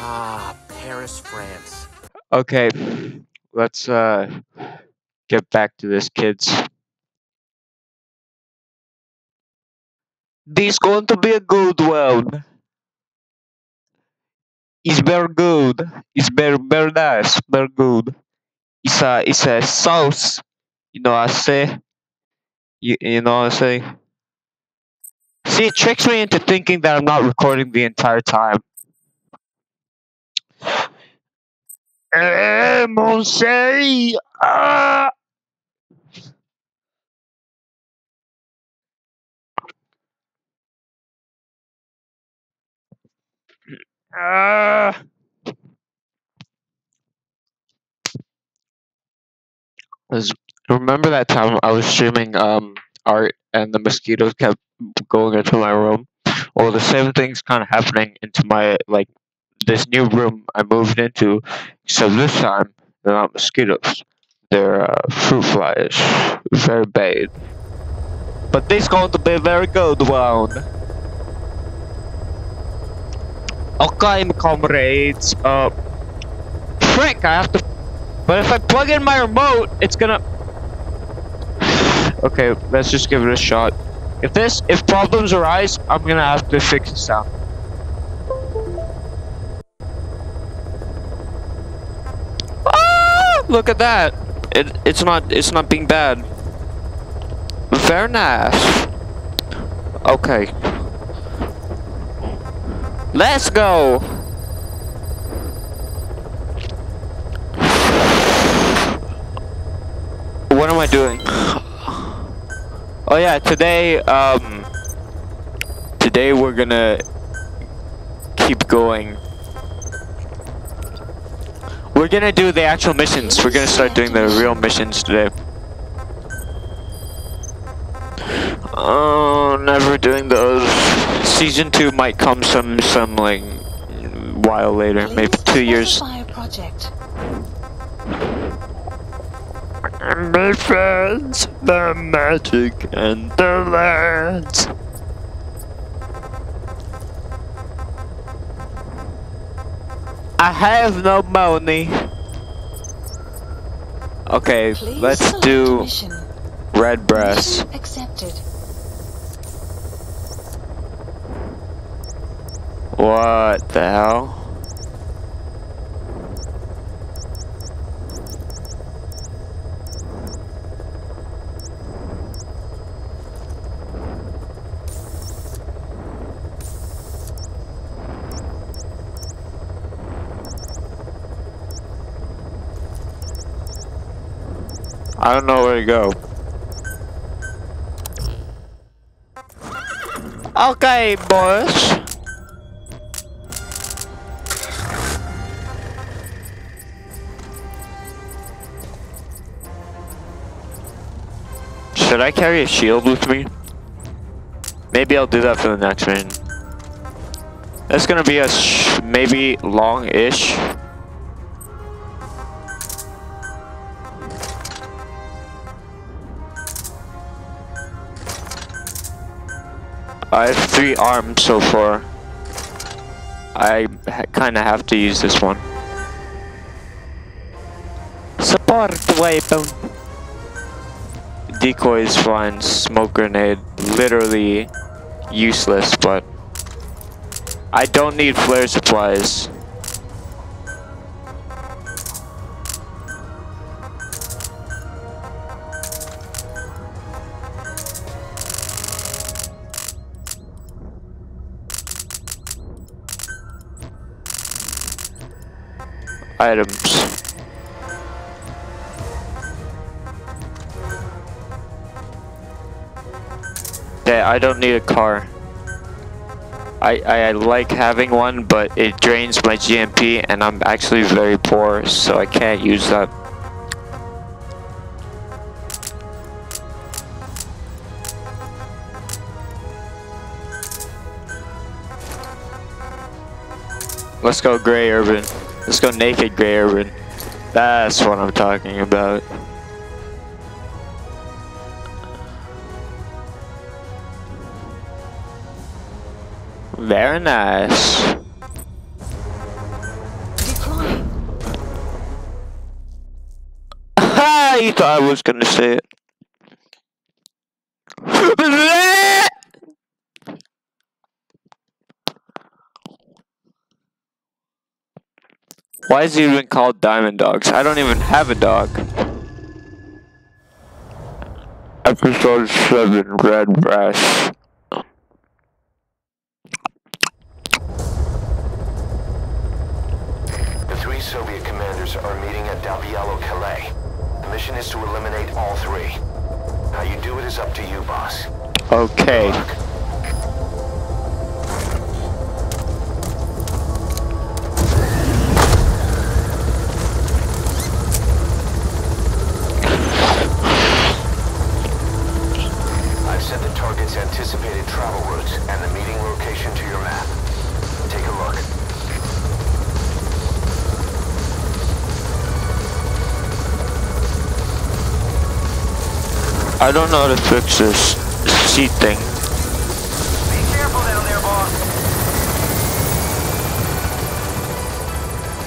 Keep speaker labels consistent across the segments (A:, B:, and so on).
A: Ah, Paris, France.
B: Okay, let's uh get back to this, kids. This going to be a good one. It's very good. It's very very nice. Very good. It's a it's a sauce. You know I say. You you know I say. See, it tricks me into thinking that I'm not recording the entire time. Eh, mon chéri. Ah! Ah! Remember that time I was streaming um art and the mosquitoes kept going into my room? Well, the same thing's kind of happening into my like this new room I moved into. So this time they're not mosquitoes; they're uh, fruit flies. Very bad. But this is going to be a very good one. Okay, comrades. Uh, frick! I have to. But if I plug in my remote, it's gonna. Okay, let's just give it a shot. If this, if problems arise, I'm gonna have to fix this sound. Look at that. It, it's not, it's not being bad. Very nice. Okay. Let's go. What am I doing? Oh yeah, today, um, today we're gonna keep going. We're gonna do the actual missions. We're gonna start doing the real missions today. Oh, never doing those. Season two might come some, some like while later, maybe two years.
C: specify a project.
B: My friends, the magic and the lands. I have no money. Okay,
C: Please
B: let's do
C: mission.
B: red.
C: Mission accepted.
B: What the hell? I don't know where to go. Okay, boys. Should I carry a shield with me? Maybe I'll do that for the next mission. That's gonna be a sh maybe long-ish. I have three arms so far. I kind of have to use this one. Support weapon. Decoy is fine. Smoke grenade, literally useless, but I don't need flare supplies. Items. Yeah, I don't need a car. I, I, I like having one, but it drains my GMP, and I'm actually very poor, so I can't use that. Let's go gray urban. Let's go naked gray urban. That's what I'm talking about. Very nice. Decline. I thought I was gonna say it. Why is it even called Diamond Dogs? I don't even have a dog. Episode 7 Red Brass.
A: The three Soviet commanders are meeting at Da Wialo Kallai. The mission is to eliminate all three. How you do it is up to you, boss.
B: Okay.
A: Look,
B: I don't know how to fix this seat thing.
A: Be careful down there, boss.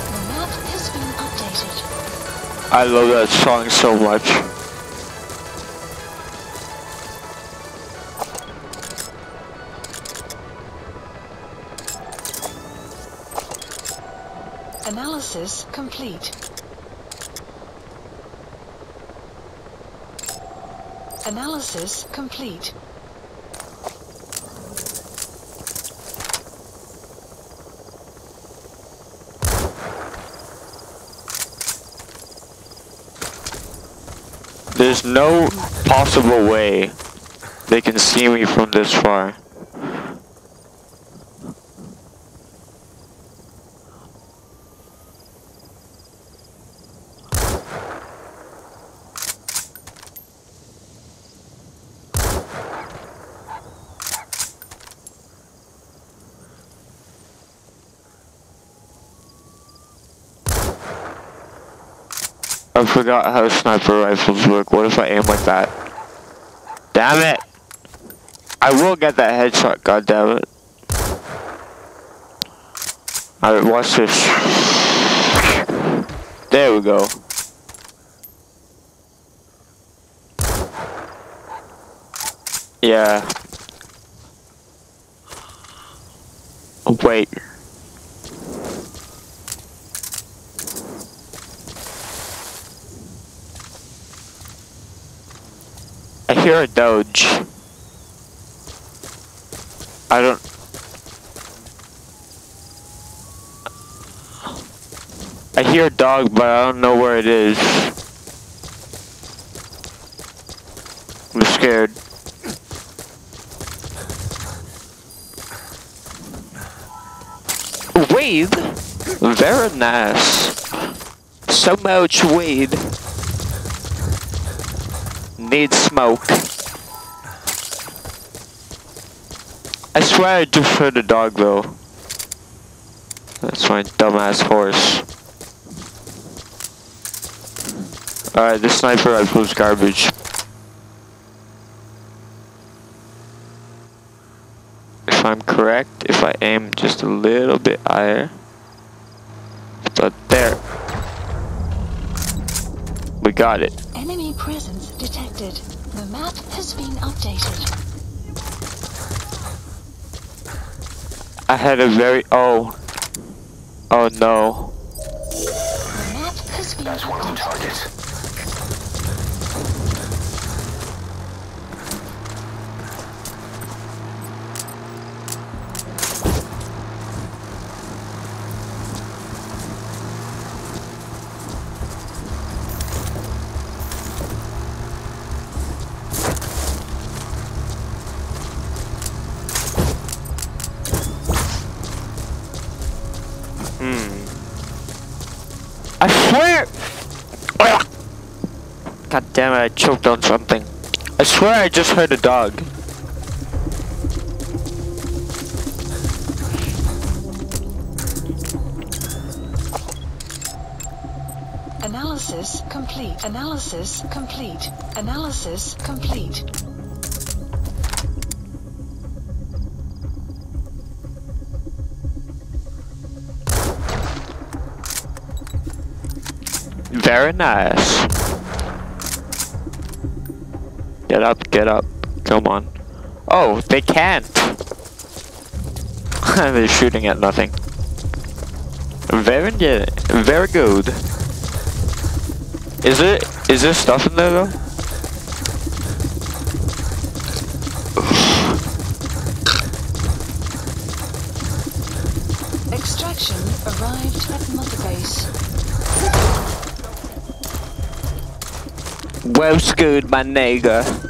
C: The map has been updated.
B: I love that song so much.
C: Analysis complete. Analysis complete.
B: There's no possible way they can see me from this far. I forgot how sniper rifles work. What if I aim like that? Damn it! I will get that headshot, god damn it. Alright, watch this. There we go. Yeah. Wait. Hear a doge. I don't. I hear a dog, but I don't know where it is. I'm scared. Weed? Very nice. So much weed. Need smoke. I swear I just heard a dog though. That's my dumbass horse. Alright, this sniper rifle's garbage. If I'm correct, if I aim just a little bit higher. But there. We got it.
C: Enemy presence detected. The map has been updated.
B: I had a very oh oh no. Damn it! I choked on something. I swear I just heard a dog.
C: Analysis complete. Analysis complete. Analysis complete.
B: Very nice. Get up. Come on. Oh, they can't. They're shooting at nothing. Very good. Very good. Is it? Is there stuff in there though?
C: Extraction arrived at Mother Base.
B: Well screwed, my nigga.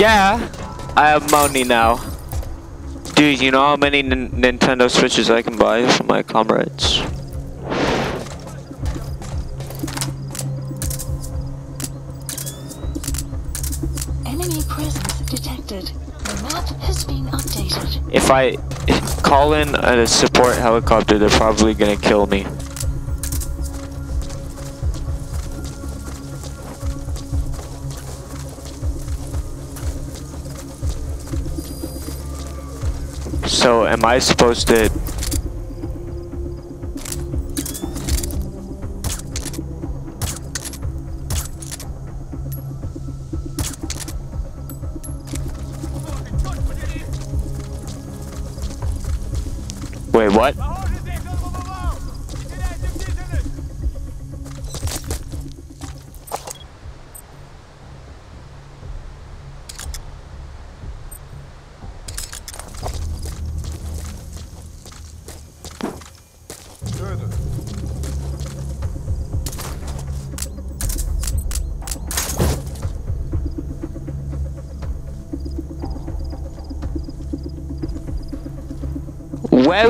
B: Yeah, I have money now. Dude, you know how many N Nintendo Switches I can buy for my comrades?
C: Enemy presence detected. The map has been updated.
B: If I call in a support helicopter, they're probably gonna kill me. I supposed to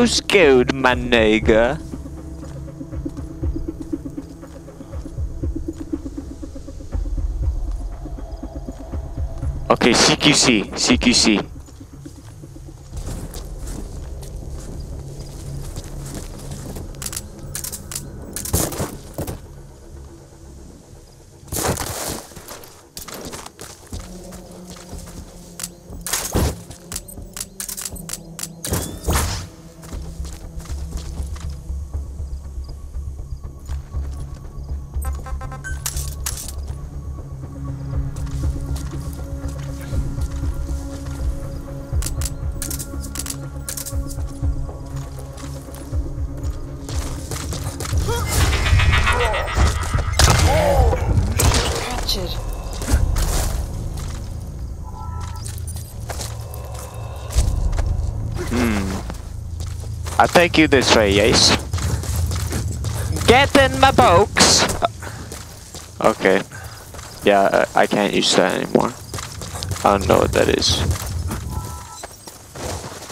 B: Skilled, my nigga. Okay, CQC, CQC. Take you this way, yes? Get in my box! Okay. Yeah, I I can't use that anymore. I don't know what that is.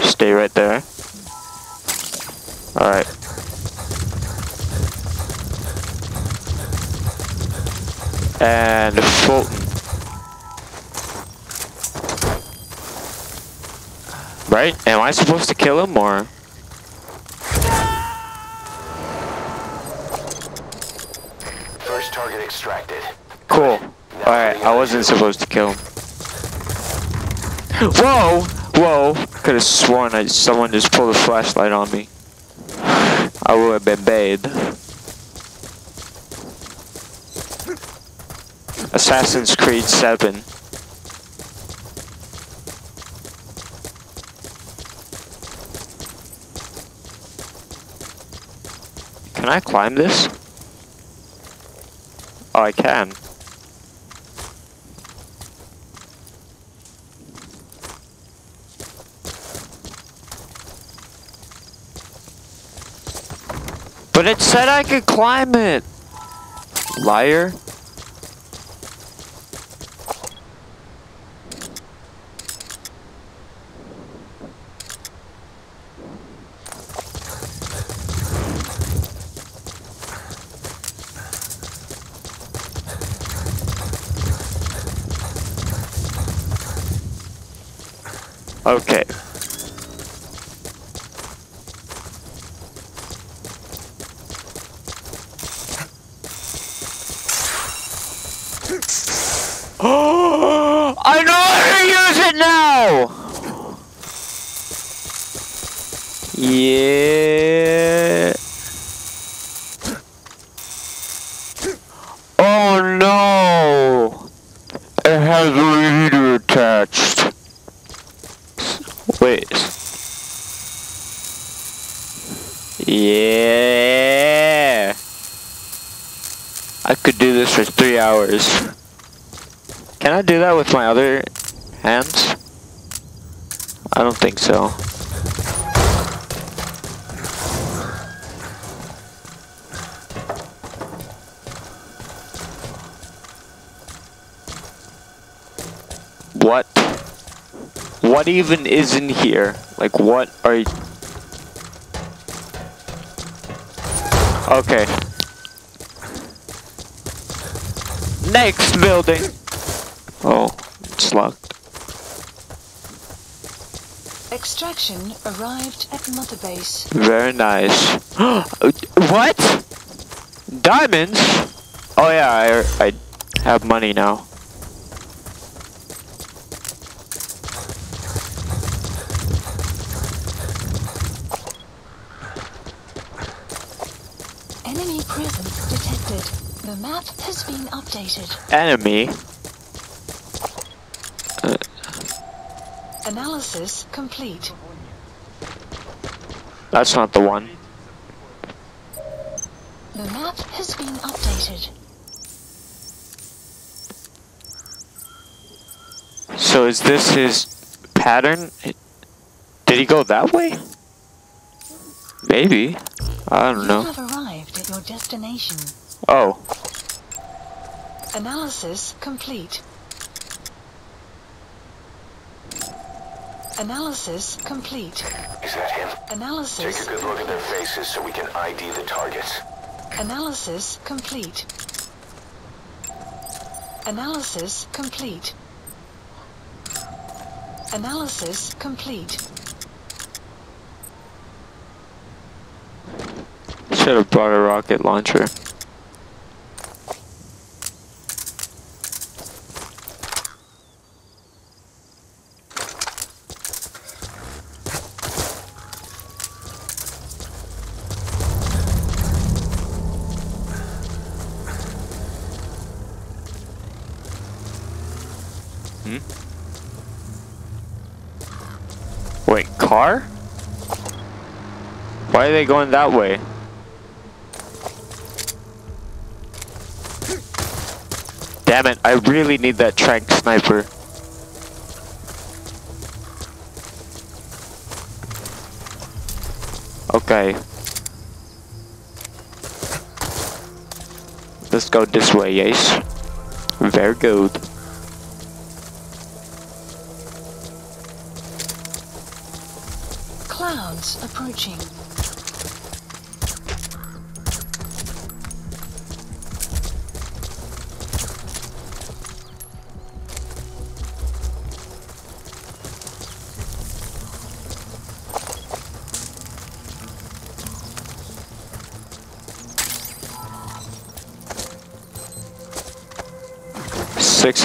B: Stay right there. Alright. And Fulton. Right? Am I supposed to kill him or?
A: First target extracted.
B: Cool. Alright, I wasn't supposed to kill him. Whoa! Whoa! Could have sworn I, someone just pulled a flashlight on me. I would have been bad. Assassin's Creed 7. Can I climb this? Oh, I can. It said I could climb it. Liar. Okay. Oh, I know how to use it now. Yeah. has a heater attached. Wait. Yeah. I could do this for Can I do that with my other hands? I don't think so. What? What even is in here? Like, what are you... Okay. Next building! Oh, it's locked.
C: Extraction arrived at Mother Base.
B: Very nice. what? Diamonds? Oh yeah, I, I have money now.
C: Enemy presence detected. The map has been updated.
B: Enemy? Uh.
C: Analysis complete.
B: That's not the one.
C: The map has been updated.
B: So is this his pattern? Did he go that way? Maybe. I don't
C: You
B: know.
C: have arrived at your destination.
B: Oh,
C: Analysis complete. Analysis complete.
A: Is that him?
C: Analysis.
A: Take a good look at their faces so we can ID the targets.
C: Analysis complete. Analysis complete. Analysis complete.
B: should have brought a rocket launcher. Hmm? Wait, car? Are they going that way? Damn it, I really need that trank sniper. Okay. Let's go this way, yes. Very good.
C: Clouds approaching.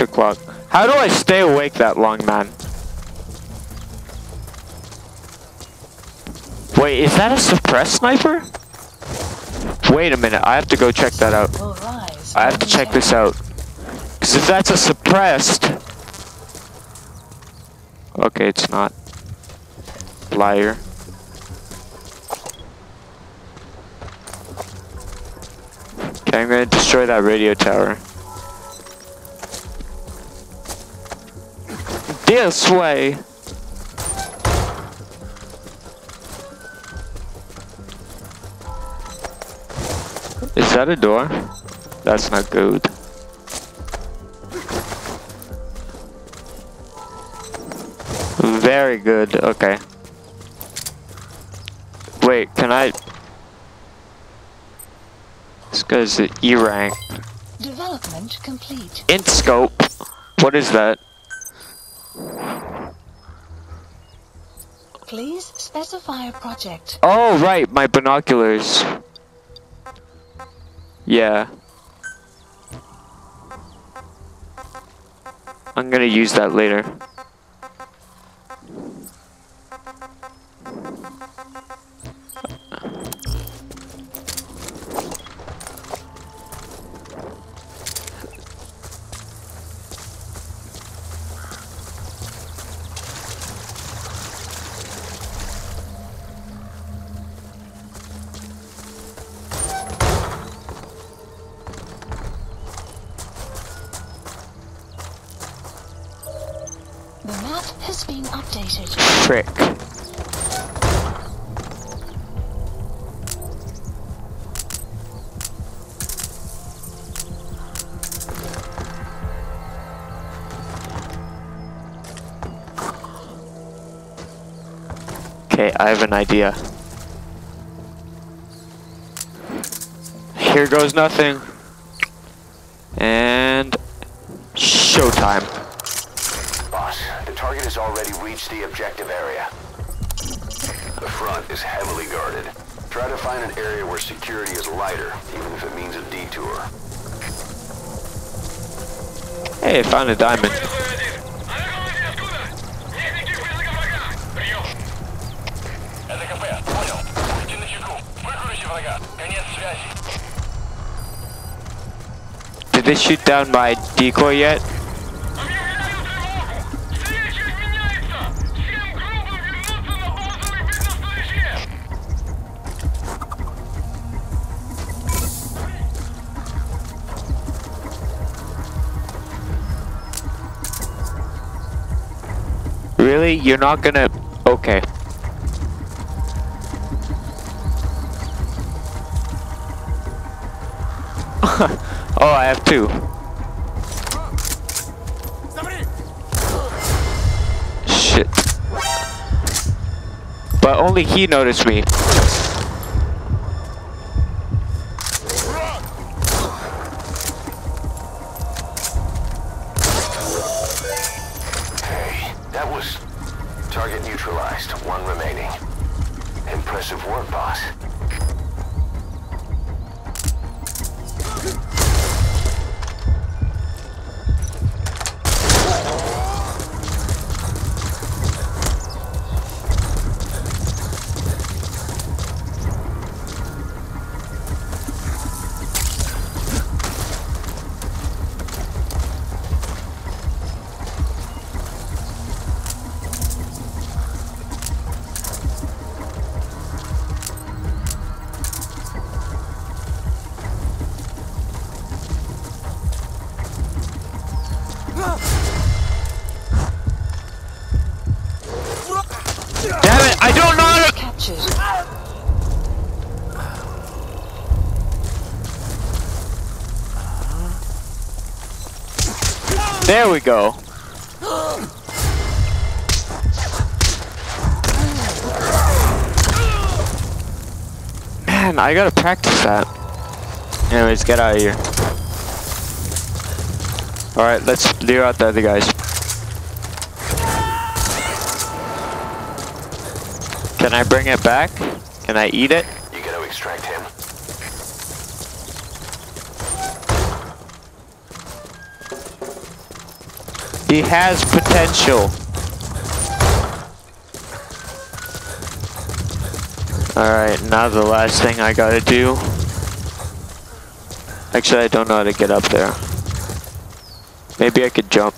B: O'clock. How do I stay awake that long, man? Wait, is that a suppressed sniper? Wait a minute, I have to go check that out. I have to check this out. Because if that's a suppressed... Okay, it's not. Liar. Okay, I'm gonna destroy that radio tower. This way! Is that a door? That's not good. Very good, okay. Wait, can I... This guy's an E rank.
C: Development complete.
B: Int scope. What is that?
C: Specify a project.
B: Oh, right, my binoculars. Yeah. I'm gonna use that later.
C: The map has been updated.
B: Frick. Okay, I have an idea. Here goes nothing. And showtime
A: has already reached the objective area. The front is heavily guarded. Try to find an area where security is lighter, even if it means a detour.
B: Hey, I found a diamond. Did they shoot down my decoy yet? You're not gonna... Okay. oh, I have two. Shit. But only he noticed me. I gotta practice that. Anyways, get out of here. Alright, let's clear out the other guys. Can I bring it back? Can I eat it?
A: You gotta extract him.
B: He has potential. Alright, now the last thing I gotta do. Actually, I don't know how to get up there. Maybe I could jump.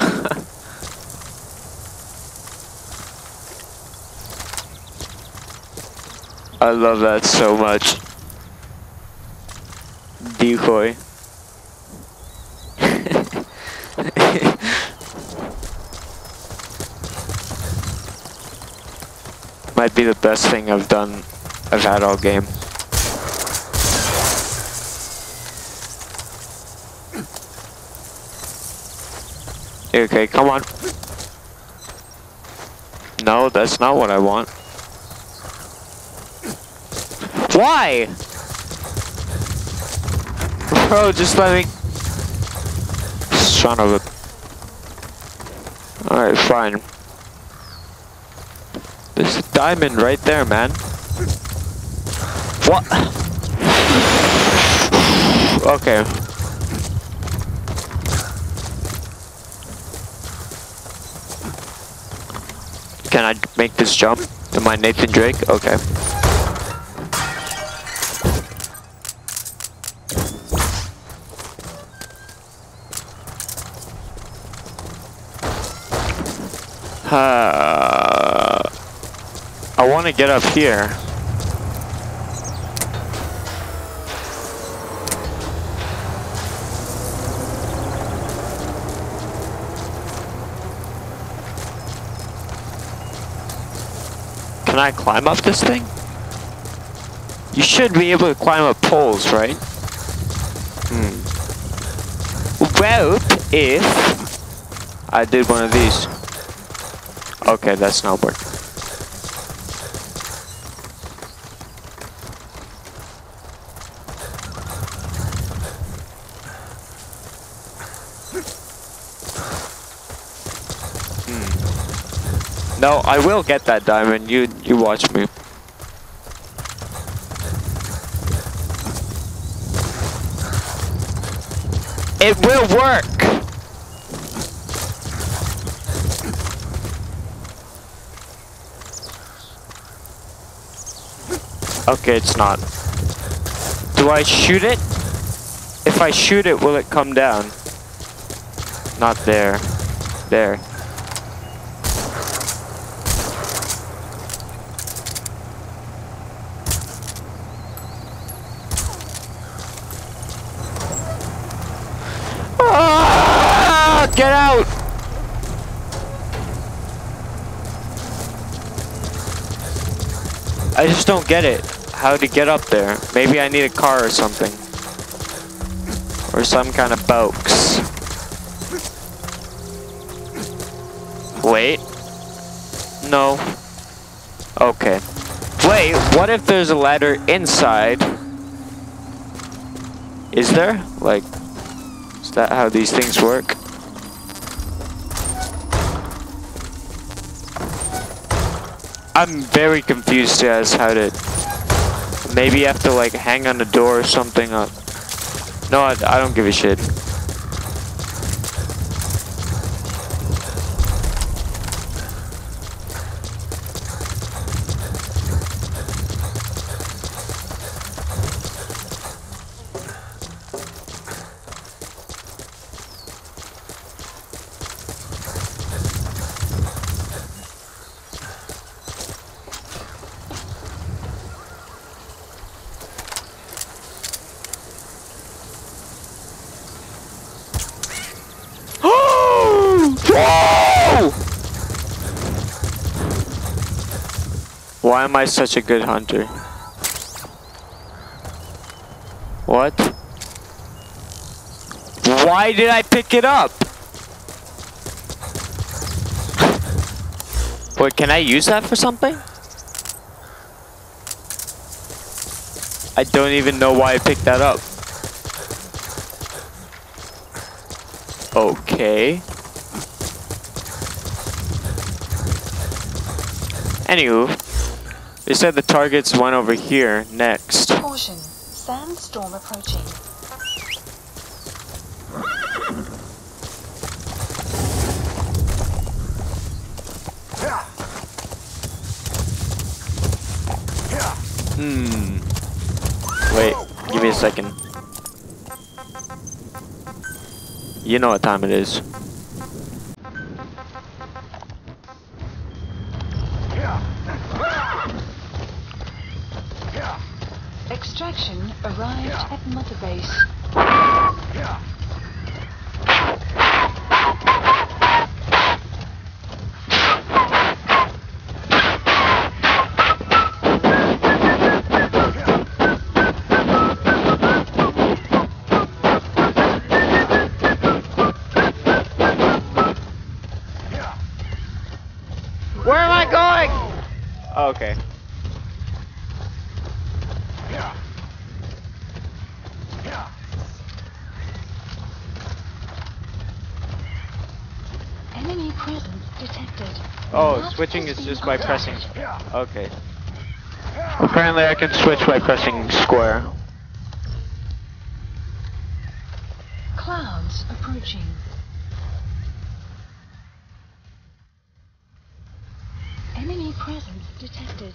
B: I love that so much. Decoy. Might be the best thing I've done, I've had all game. Okay, come on. No, that's not what I want. Why? Bro, just let me... Son of a... Alright, fine. Diamond right there, man. What? Okay. Can I make this jump? Am I Nathan Drake? Okay. Uh, want to get up here. Can I climb up this thing? You should be able to climb up poles, right? Hmm. Well, if I did one of these. Okay, that's not working. No, I will get that diamond. You you watch me. It will work. Okay, it's not. Do I shoot it? If I shoot it, will it come down? Not there. There. Ah, get out! I just don't get it. How to get up there. Maybe I need a car or something. Or some kind of box. Wait. No. Okay. Wait, what if there's a ladder inside? Is there? Like, is that how these things work? I'm very confused as how to... Maybe you have to like hang on the door or something. Uh, no, I, I don't give a shit. Whoa! Why am I such a good hunter? What? Why did I pick it up? Wait, can I use that for something? I don't even know why I picked that up. Okay. Anywho, they said the targets went over here next.
C: Caution. Sandstorm approaching.
B: Hmm. Wait, give me a second. You know what time it is. Switching is just by pressing. Okay. Apparently I can switch by pressing square.
C: Clouds approaching. Enemy presence detected.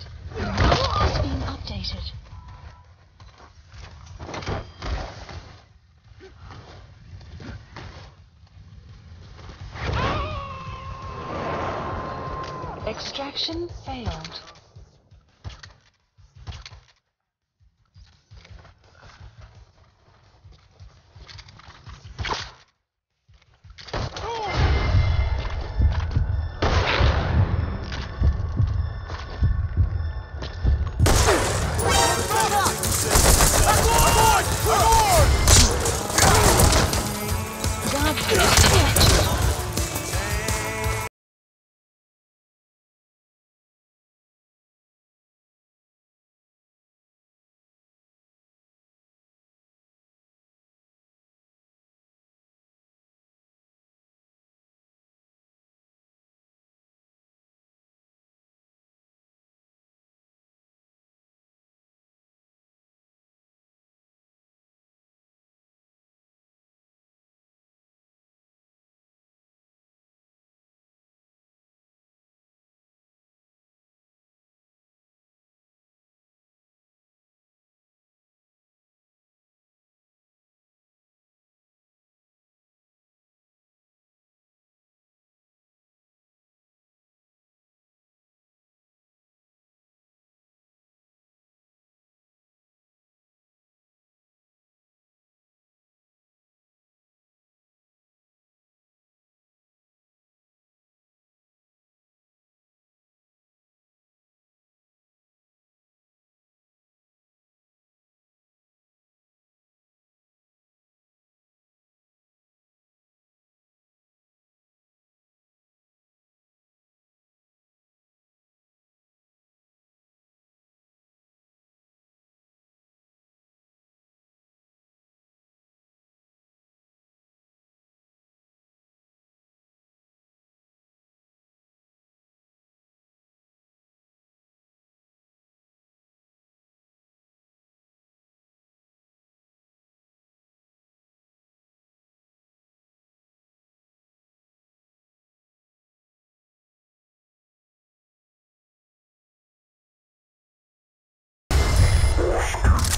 C: Extraction failed.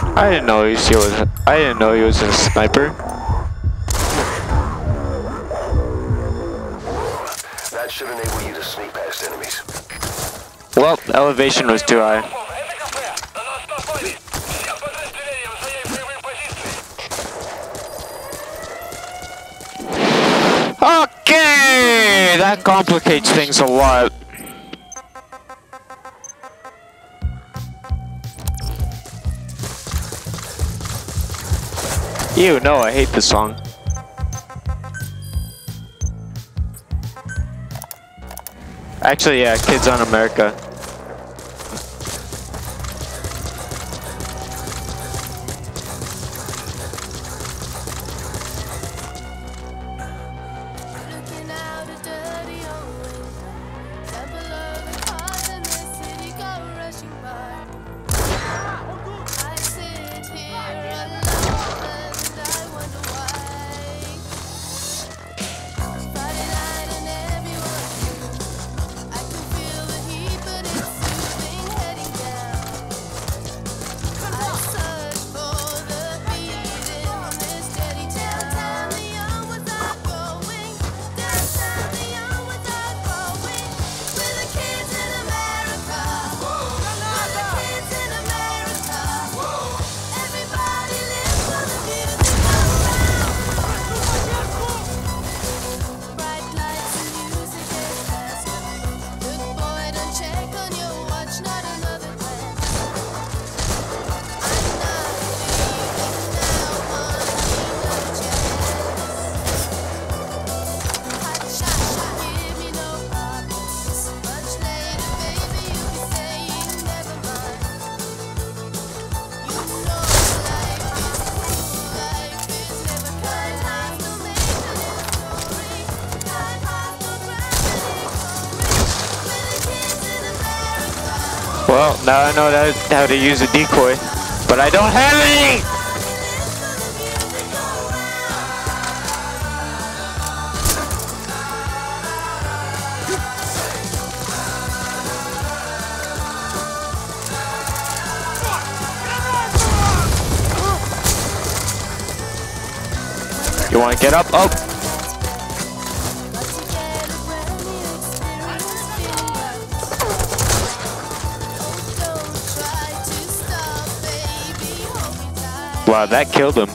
B: I didn't know he was. I didn't know he was a sniper.
A: That should enable you to sneak past enemies.
B: Well, elevation was too high. Okay, that complicates things a lot. Ew, no, I hate this song. Actually, yeah,
D: Kids in America.
B: I know that, how to use a decoy, but I don't have any! You want to get up? Oh! uh, that killed him.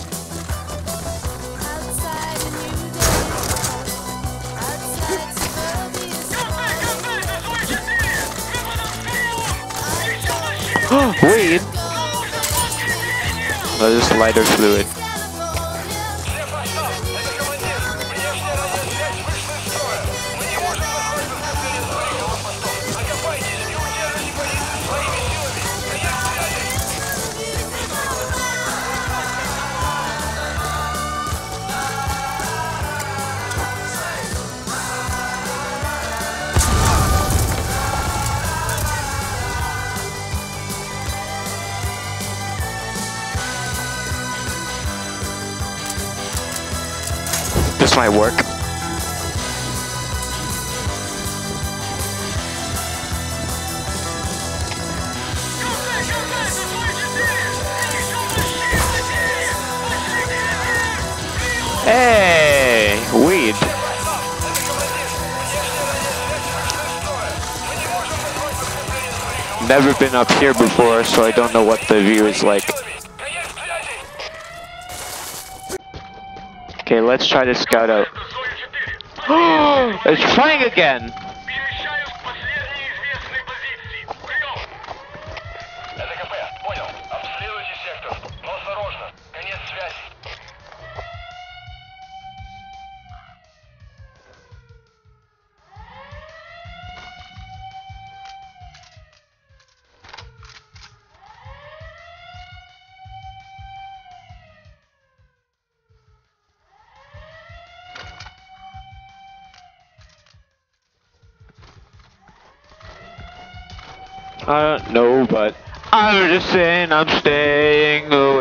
B: Weed. Oh, just lighter fluid. never been up here before, so I don't know what the view is like. Okay, let's try to scout out. it's flying again! I don't know, but I'm just saying I'm staying away.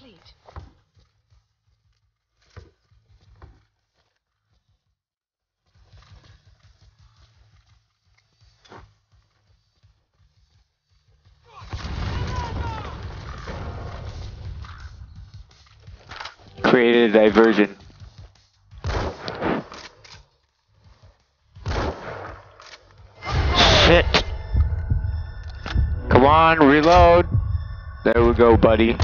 C: Complete.
B: Created a diversion. Shit. Come on, reload. There we go, buddy.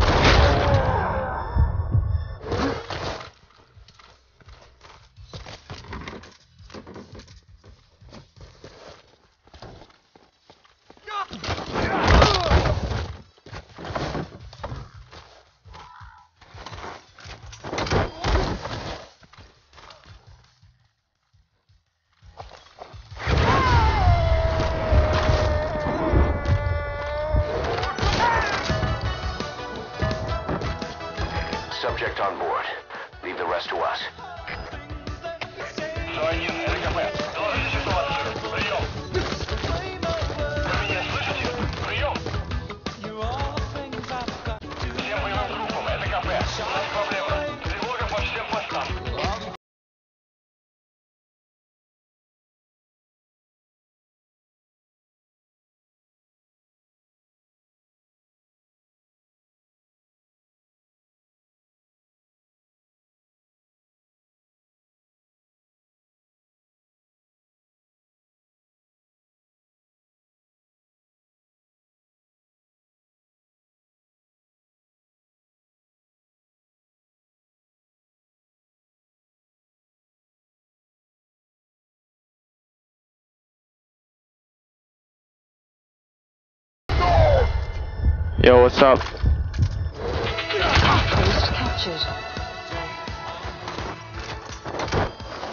B: What's up?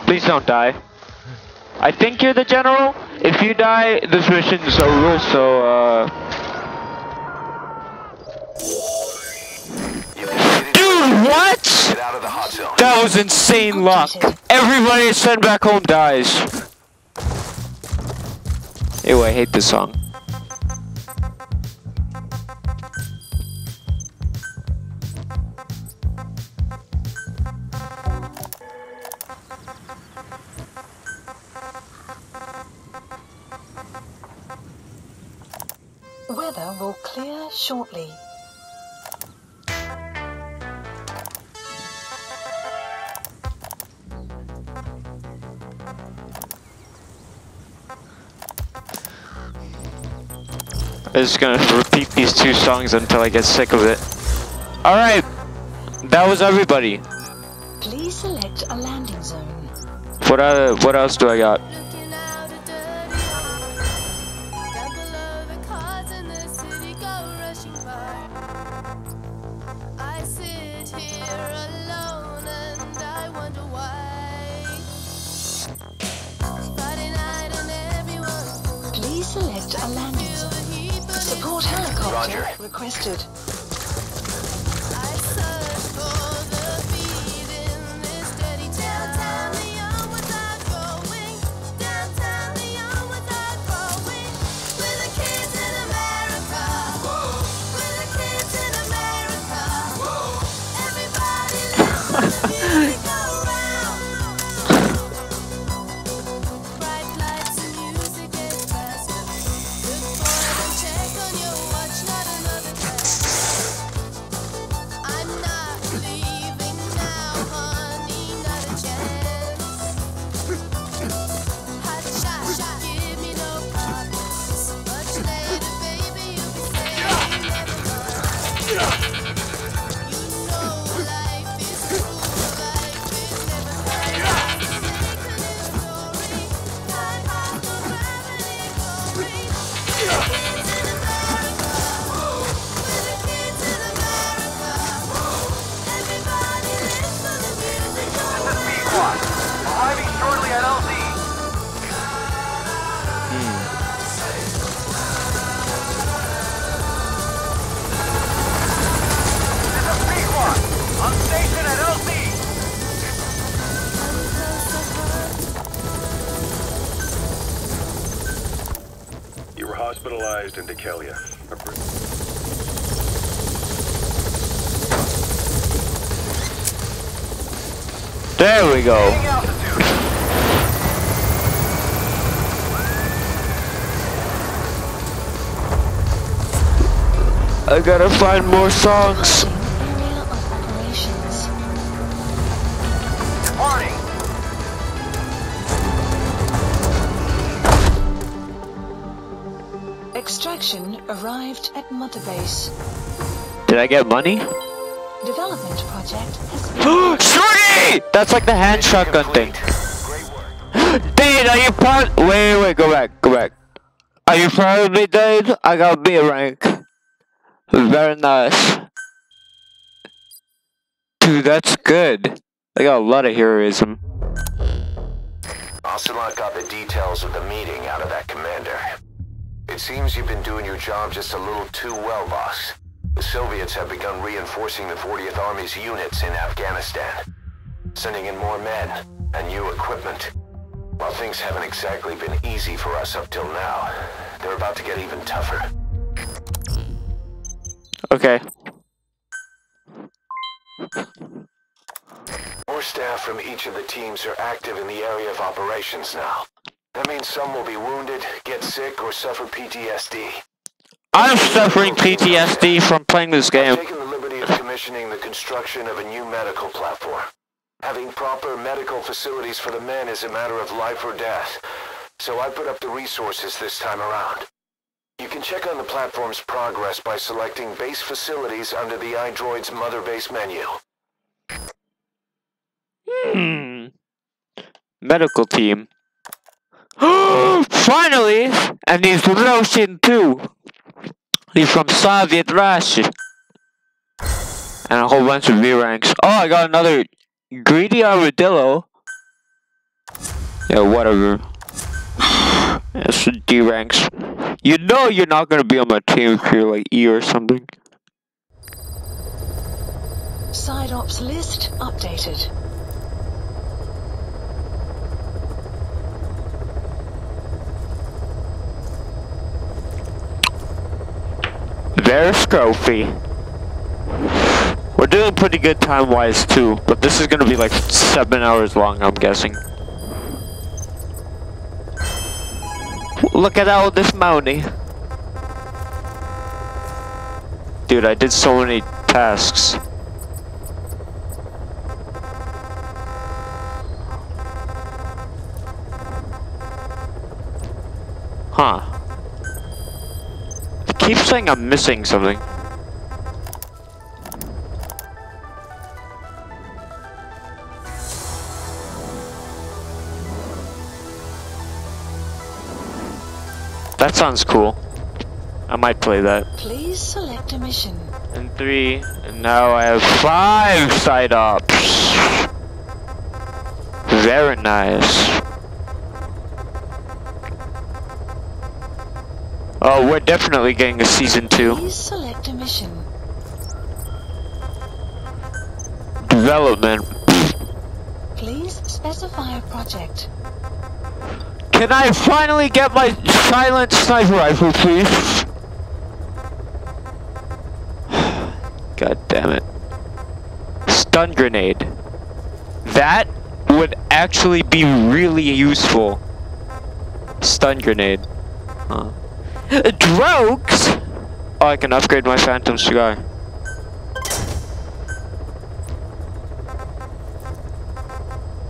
B: Please don't die. I think you're the general. If you die, this mission's over, so, uh... Dude, what?
A: Get out of the hot zone.
B: That was insane luck. Everybody sent back home dies. Ew, I hate this song.
C: shortly.
B: I'm just gonna repeat these two songs until I get sick of it. Alright, that was everybody.
C: Please select a landing zone.
B: What, uh, what else do I got? Gotta find more songs.
C: Area of operations.
E: Warning.
C: Extraction arrived at Mother Base.
B: Did I get money?
C: Development project has
B: Shorty! That's like the hand shotgun thing.
A: Great work.
B: Dade, are you proud? Wait, wait, go back, go back. Are you proud of me, Dade? I got B rank. Very nice. Dude, that's good. I got a lot of heroism.
A: Ocelot got the details of the meeting out of that commander. It seems you've been doing your job just a little too well, boss. The Soviets have begun reinforcing the 40th Army's units in Afghanistan, sending in more men and new equipment. While things haven't exactly been easy for us up till now, they're about to get even tougher.
B: Okay.
A: More staff from each of the teams are active in the area of operations now. That means some will be wounded, get sick, or suffer PTSD.
B: I'm suffering PTSD from playing this game.
A: I've taken the liberty of commissioning the construction of a new medical platform. Having proper medical facilities for the men is a matter of life or death, so I put up the resources this time around. You can check on the platform's progress by selecting base facilities under the iDroid's mother base menu.
B: Hmm. Medical team. Finally! And he's Russian too. He's from Soviet Russia. And a whole bunch of V ranks. Oh, I got another greedy armadillo. Yeah, whatever. It's D ranks. You know you're not gonna be on my team if you're like E or something.
C: Side ops list updated.
B: There's Scrophy. We're doing pretty good time wise too, but this is gonna be like seven hours long, I'm guessing. Look at all this money. Dude, I did so many tasks. Huh. keep saying I'm missing something. That sounds cool. I might play that.
C: Please select a mission.
B: And three, and now I have five side ops. Very nice. Oh, we're definitely getting a season two.
C: Please select a mission.
B: Development.
C: Please specify a project.
B: Can I finally get my silent sniper rifle, please? God damn it. Stun grenade. That would actually be really useful. Stun grenade. Huh. Drugs? Oh, I can upgrade my phantom cigar.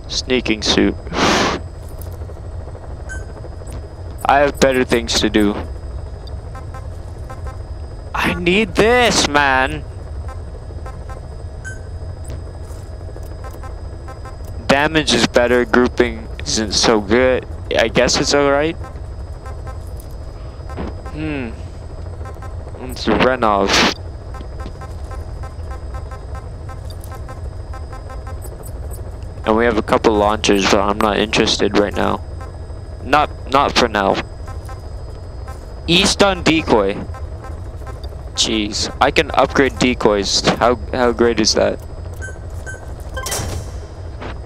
B: Sneaking suit. I have better things to do. I need this, man. Damage is better, grouping isn't so good. I guess it's alright. Hmm. It's Renov. And we have a couple launchers, but I'm not interested right now. Not not for now. East on decoy. Jeez, I can upgrade decoys. How how great is that?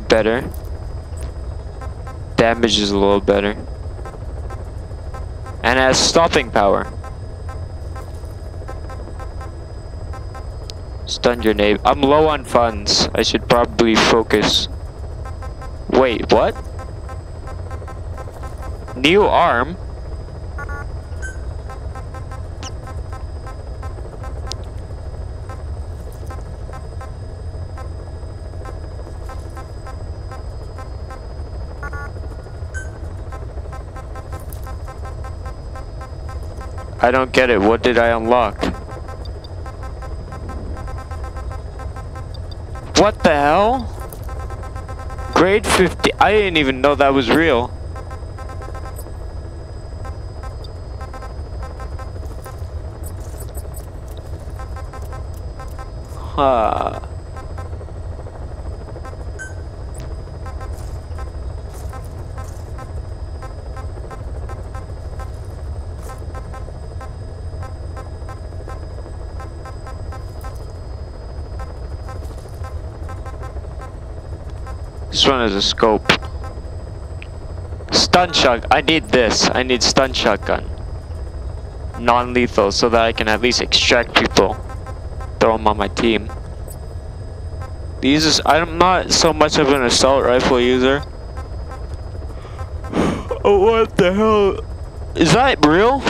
B: Better. Damage is a little better. And has stopping power. Stun grenade. I'm low on funds. I should probably focus. Wait, what? New arm? I don't get it. What did I unlock? What the hell? Grade 50. I didn't even know that was real. Huh. This one is a scope. Stun shot. I need this. I need stun shotgun. Non-lethal so that I can at least extract people. Throw them on my team. These I'm not so much of an assault rifle user. Oh what the hell? Is that real?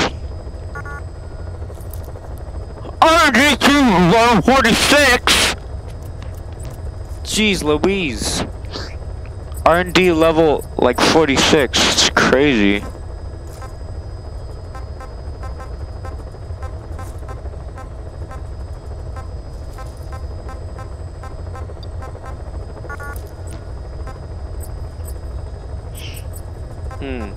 B: RG2 146! Jeez Louise. R&D level like 46. It's crazy. Hmm.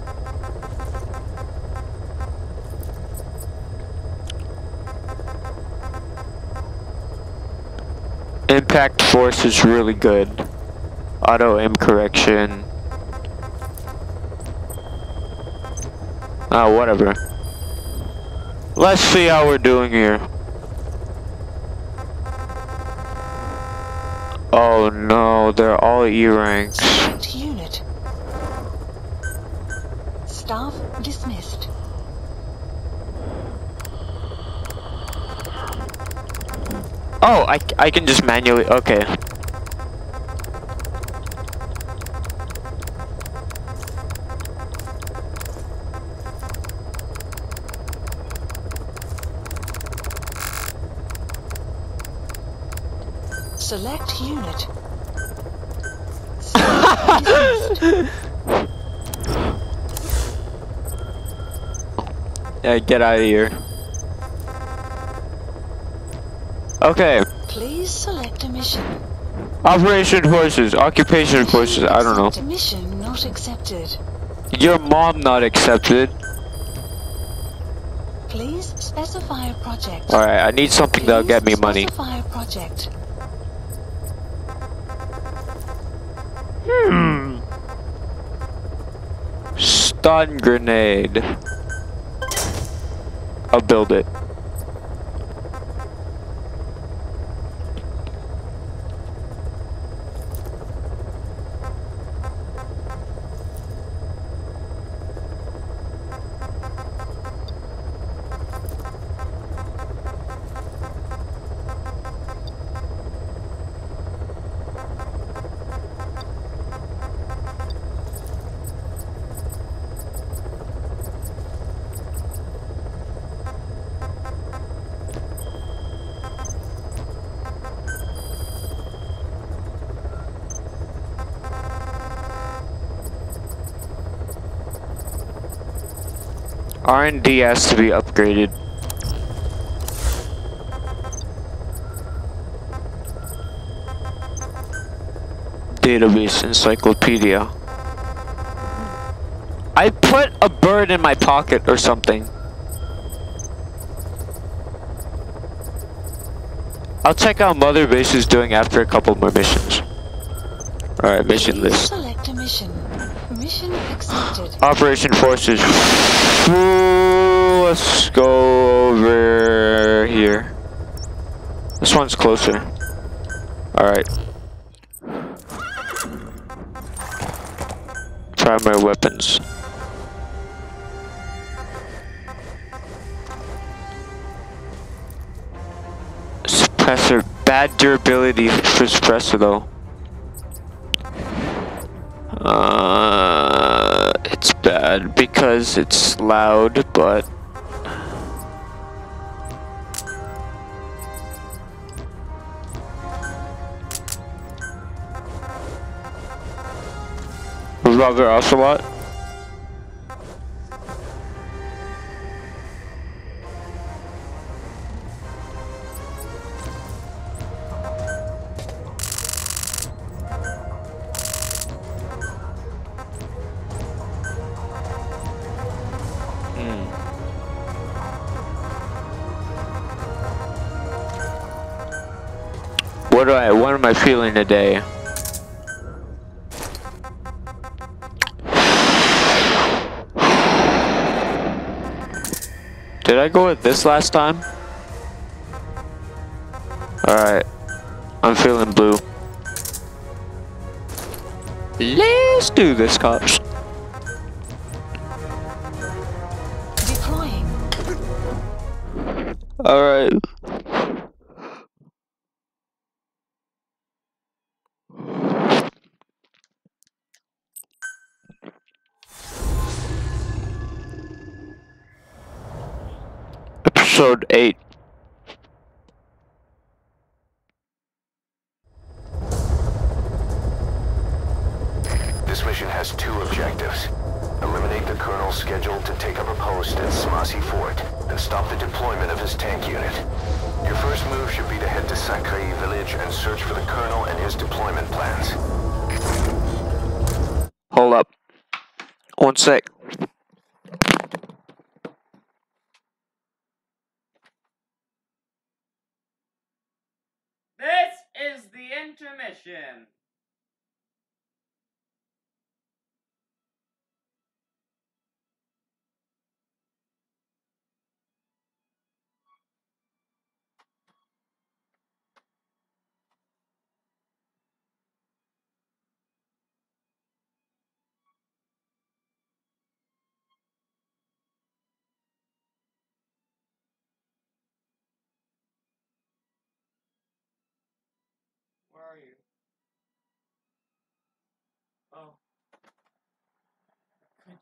B: Force is really good. Auto aim correction. Ah, whatever. Let's see how we're doing here. Oh no, they're all E ranks.
C: Select unit. Staff dismissed.
B: Oh, I, I can just manually. Okay.
C: Select unit.
B: Yeah, get out of here. Okay.
C: Please select a mission.
B: Operation Horses. Occupation Horses. I don't know.
C: Mission not accepted.
B: Your mom not accepted.
C: Please specify a project.
B: Alright, I need something that'll get me money.
C: Specify a project.
B: Hmm. Stun grenade. I'll build it. R&D has to be upgraded. Database encyclopedia. I put a bird in my pocket or something. I'll check out Mother Base is doing after a couple more missions. Alright, mission list. Operation Forces. Let's go over here. This one's closer. Alright. Primary weapons. Suppressor. Bad durability for suppressor though. Bad because it's loud, but Revolver Ocelot. Feeling today? Did I go with this last time? Alright. I'm feeling blue. Let's do this, cops.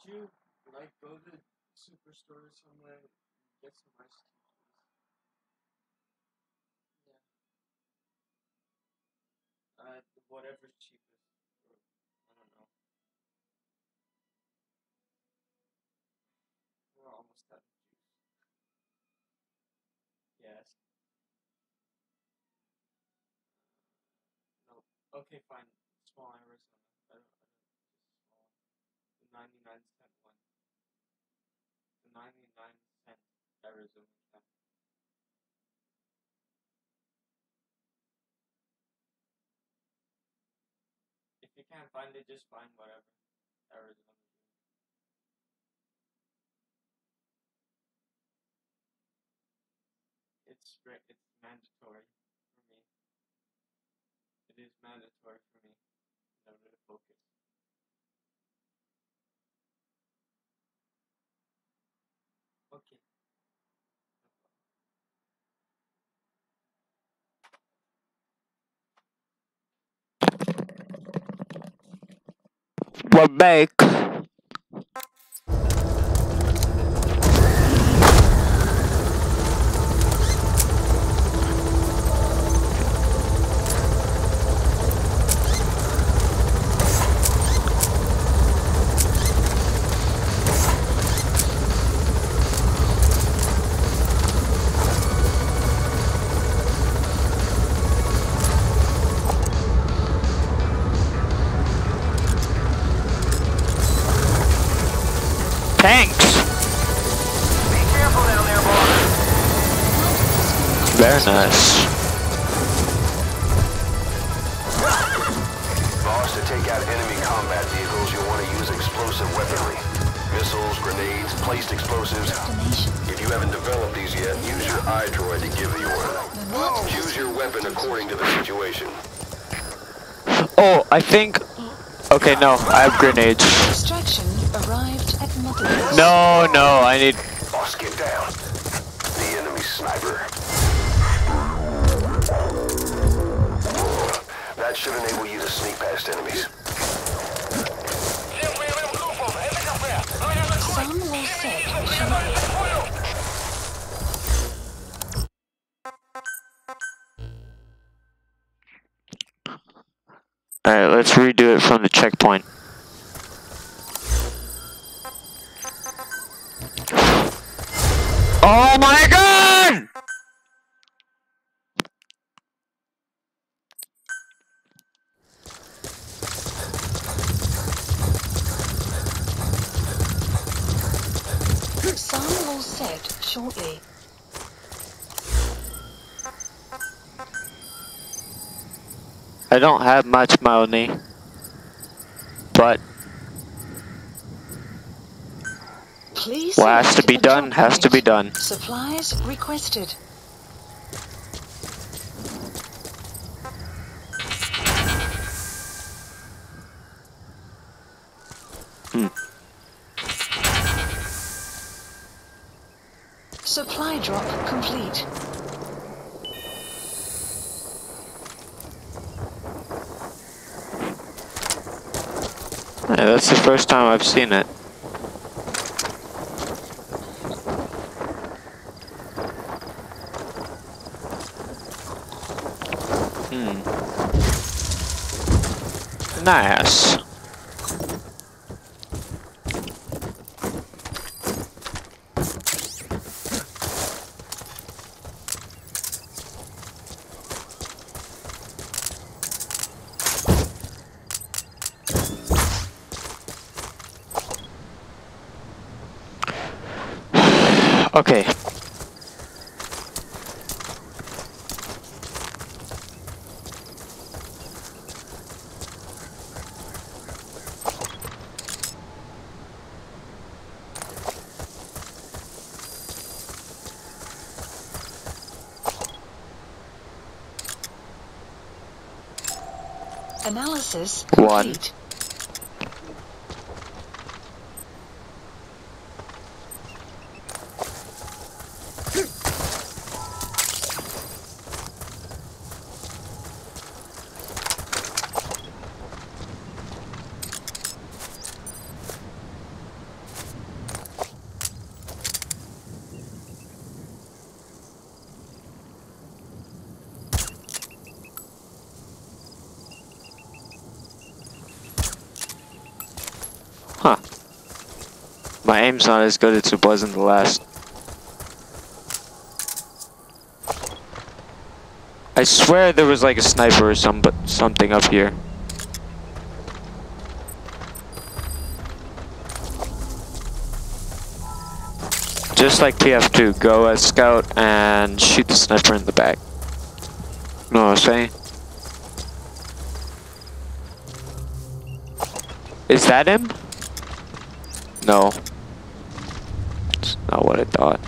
F: You, like, go to the superstore somewhere and get some tea, please? Yeah. Uh, whatever's cheapest. Or, I don't know. We're almost out of juice. Yes. Okay, fine. Small Arizona. I don't, I don't, just small. 99 cent one. The 99 can. If you can't find it, just find whatever. Arizona. It's it's mandatory for me. It is mandatory for me in order to focus. Okay.
B: We're back. Very nice.
A: Boss, to take out enemy combat vehicles, you'll want to use explosive weaponry. Missiles, grenades, placed explosives. If you haven't developed these yet, use your iDroid to give the order.
C: The map
A: Choose your weapon according to the situation.
B: Oh, I think. Okay, no, I have grenades.
C: extraction arrived at Motherless.
B: No, no, I need. Checkpoint. Oh my god!
C: Some will set shortly.
B: I don't have much money. But
C: Please
B: what has to be done has to be done.
C: Supplies requested.
B: First time I've seen it. Hmm. Nice. Okay.
C: Analysis
B: One.
C: complete.
B: Huh. My aim's not as good as it was in the last. I swear there was like a sniper or some but something up here. Just like TF2, go as scout and shoot the sniper in the back. You Know what I'm saying? Is that him? No. Not what I thought.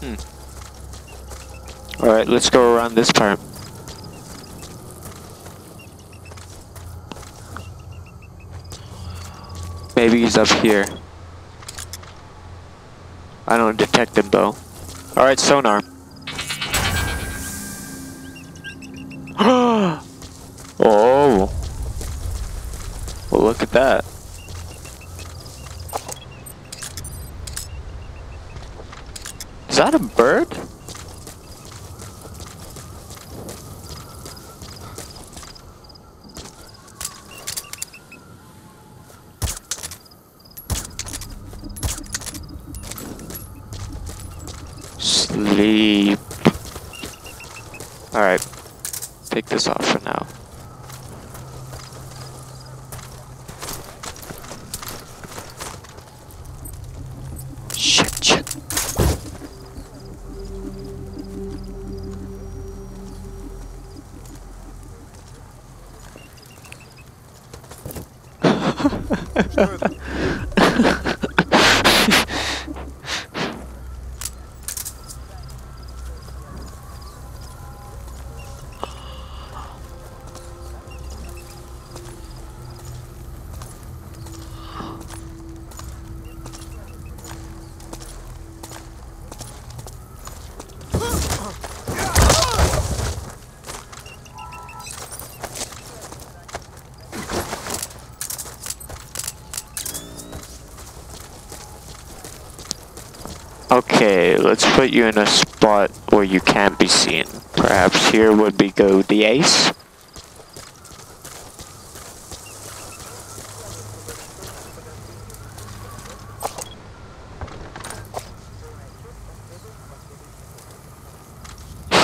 B: Hmm. Alright, let's go around this part. Maybe he's up here. I don't detect him though. Alright, sonar. oh. Well, look at that. Is that a bird? You in a spot where you can't be seen. Perhaps here would be go the ace.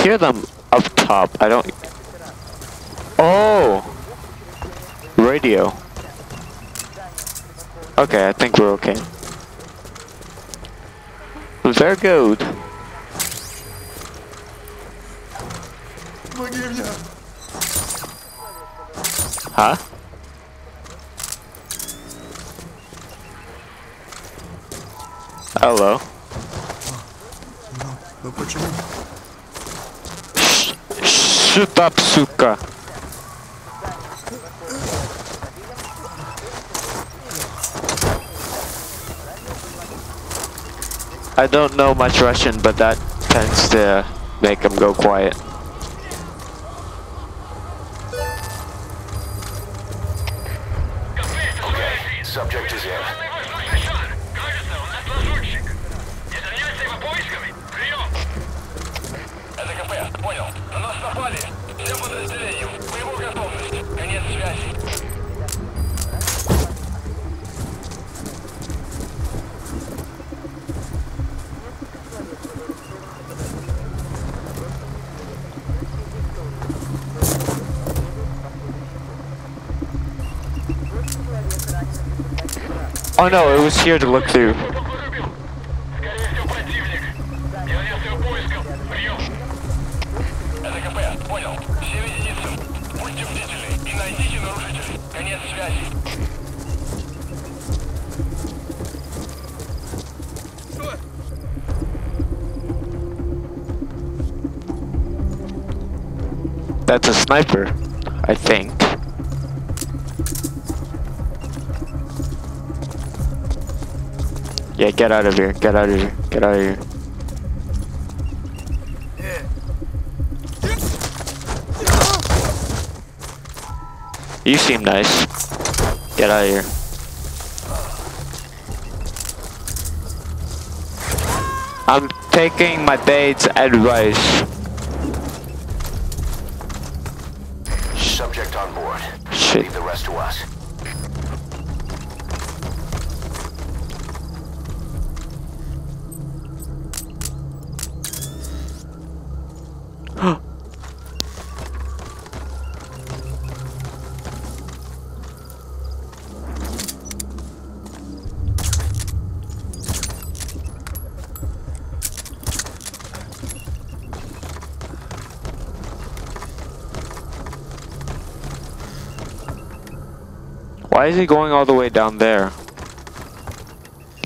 B: Hear them up top. I don't. Oh, radio. Okay, I think we're okay. Very good. сука. I don't know much Russian, but that tends to make them go quiet. No, it was here to look through. That's a sniper, I think. Yeah, get out of here. Get out of here. Get out of here. You seem nice. Get out of here. I'm taking my date's advice. Is he going all the way down there?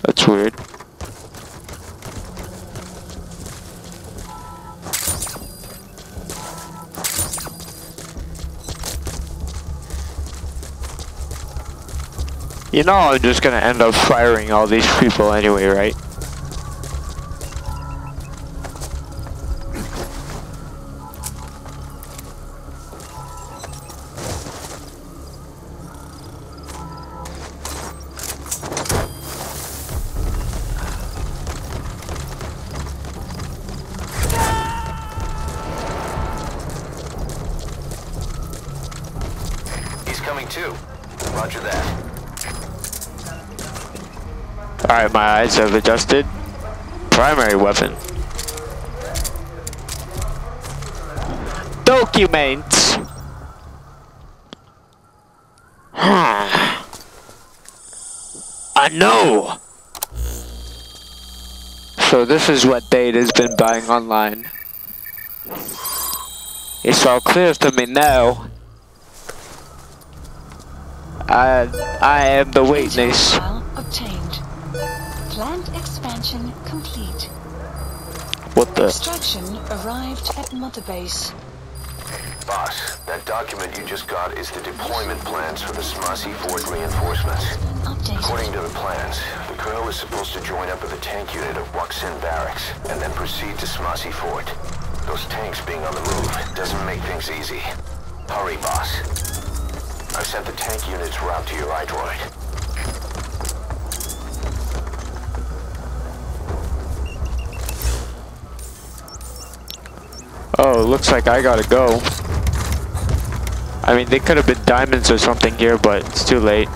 B: That's weird. You know I'm just gonna end up firing all these people anyway, right? Eyes have adjusted. Primary weapon. Documents! I know! So this is what Data's been buying online. It's all clear to me now. I, I am the witness.
C: File expansion complete.
B: What the?
C: Extraction arrived at Mother Base.
A: Boss, that document you just got is the deployment plans for the Smasei Fort reinforcements.
C: Been
A: According to the plans, the colonel is supposed to join up with a tank unit of Wakh Sind Barracks and then proceed to Smasei Fort. Those tanks being on the move doesn't make things easy. Hurry, boss. I've sent the tank unit's route to your iDroid.
B: Oh, looks like I gotta go. I mean, they could have been diamonds or something here, but it's too late.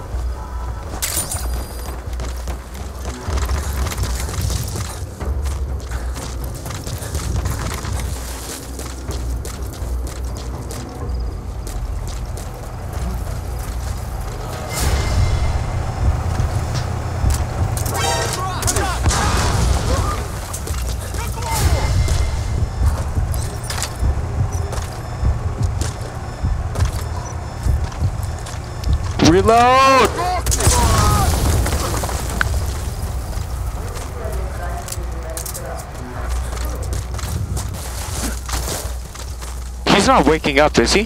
B: He's not waking up, is he?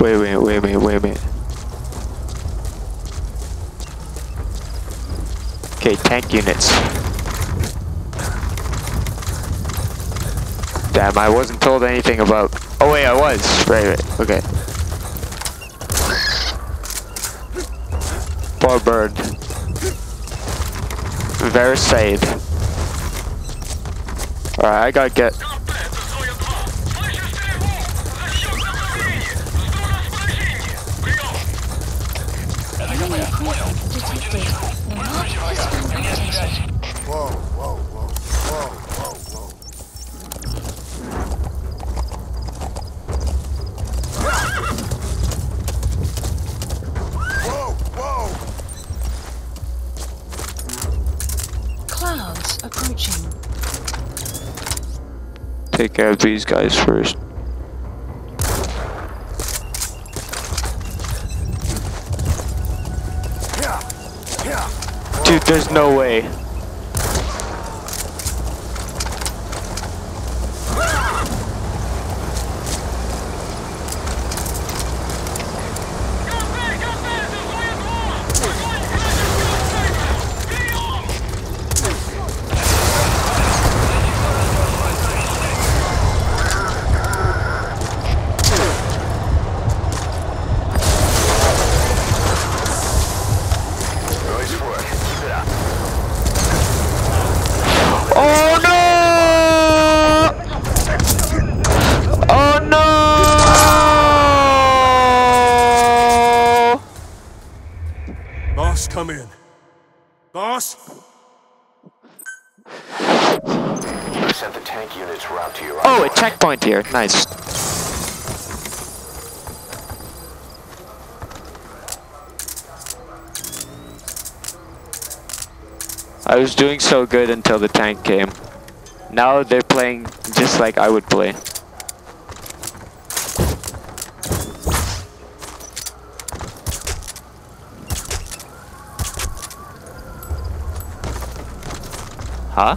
B: Wait wait minute, wait a minute. Okay, tank units. Damn, I wasn't told anything about... Oh wait, I was. Right, right, okay. Poor bird. Very sad. Alright, I gotta get... Take care of these guys first. Dude, there's no way. Was doing so good until the tank came. Now they're playing just like I would play. Huh?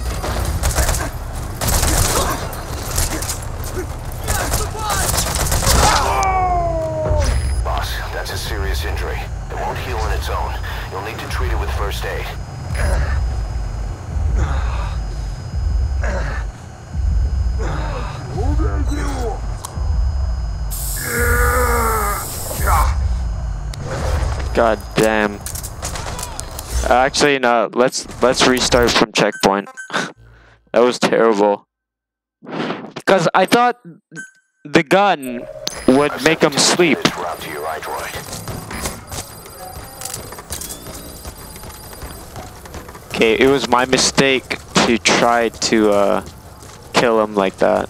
B: Let's let's restart from checkpoint. that was terrible. Cause I thought the gun would make him sleep. Okay, it was my mistake to try to uh, kill him like that.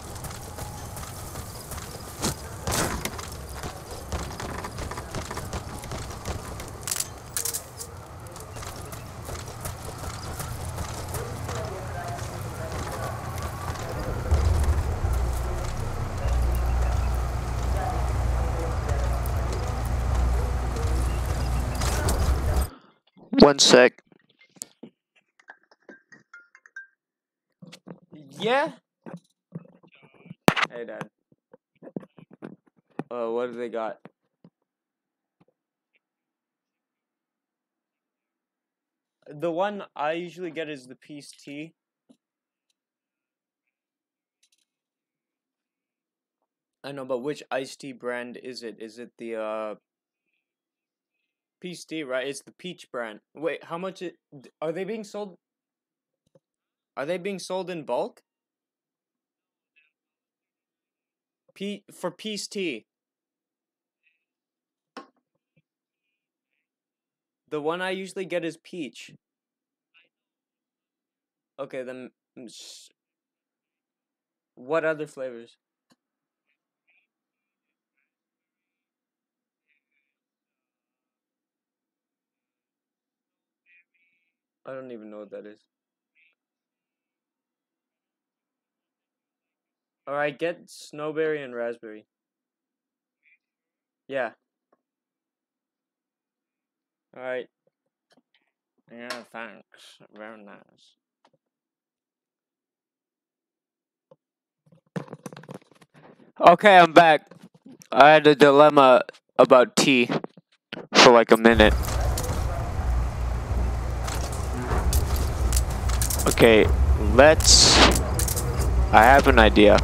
B: One sec. Yeah. Hey, Dad. Uh, what do they got? The one I usually get is the Peace Tea. I know, but which iced tea brand is it? Is it the uh Peace Tea, right? It's the peach brand. Wait, how much it are they being sold? Are they being sold in bulk? P for Peace Tea. The one I usually get is peach. Okay, then mm, what other flavors? I don't even know what that is. Alright, get snowberry and raspberry. Yeah. Alright. Yeah, thanks. Very nice. Okay, I'm back. I had a dilemma about tea for like a minute. Okay, let's. I have an idea.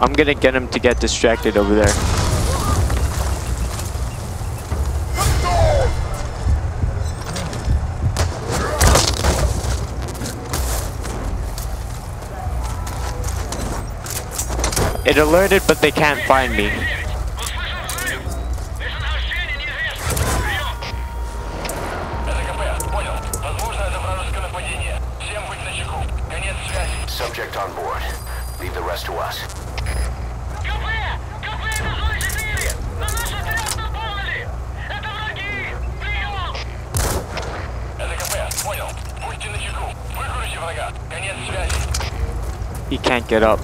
B: I'm gonna get him to get distracted over there. It alerted, but they can't find me.
A: close to us.
B: He can't get up.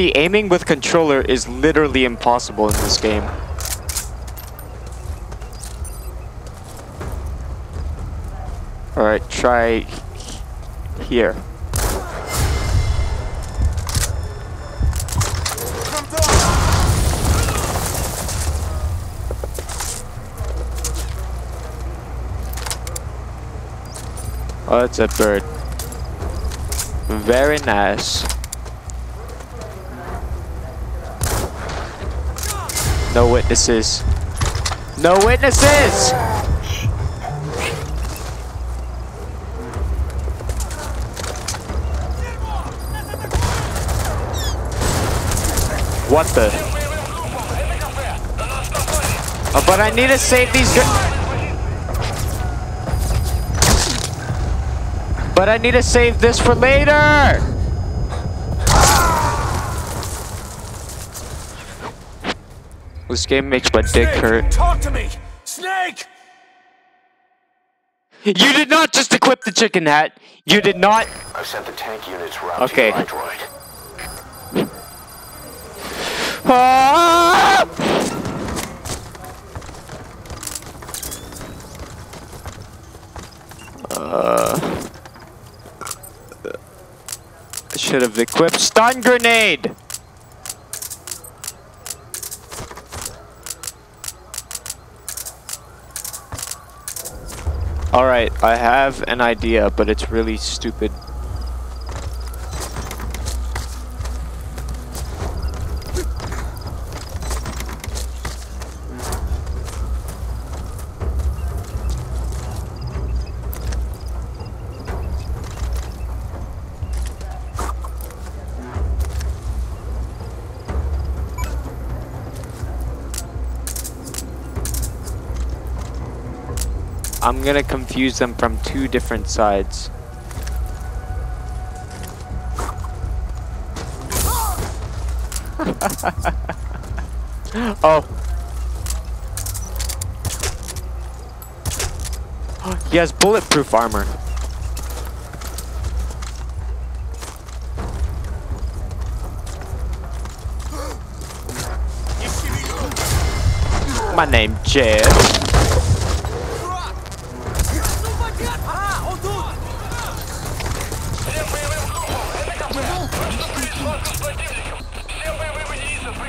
B: see, aiming with controller is literally impossible in this game. Alright, try here. Oh, it's a bird. Very nice. No witnesses. No witnesses! What the? Oh, but I need to save these But I need to save this for later! This game makes my dick hurt.
E: Talk to me! Snake!
B: You did not just equip the chicken hat. You did not.
A: I've sent the tank units route
B: Okay.
A: to your iDroid.
B: Ah! Uh, I should have equipped stun grenade. All right, I have an idea, but it's really stupid. I'm gonna confuse them from two different sides. oh. He has bulletproof armor. My name Jed.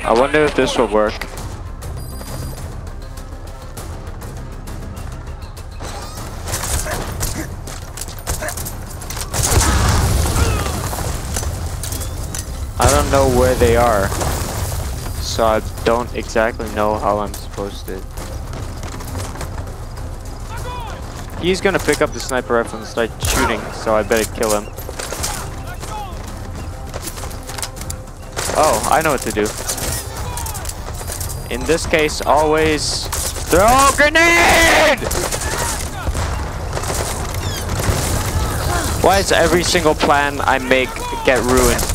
B: I wonder if this will work. I don't know where they are, so I don't exactly know how I'm supposed to. He's gonna pick up the sniper rifle and start shooting, so I better kill him. Oh, I know what to do. In this case, always throw a grenade! Why does every single plan I make get ruined?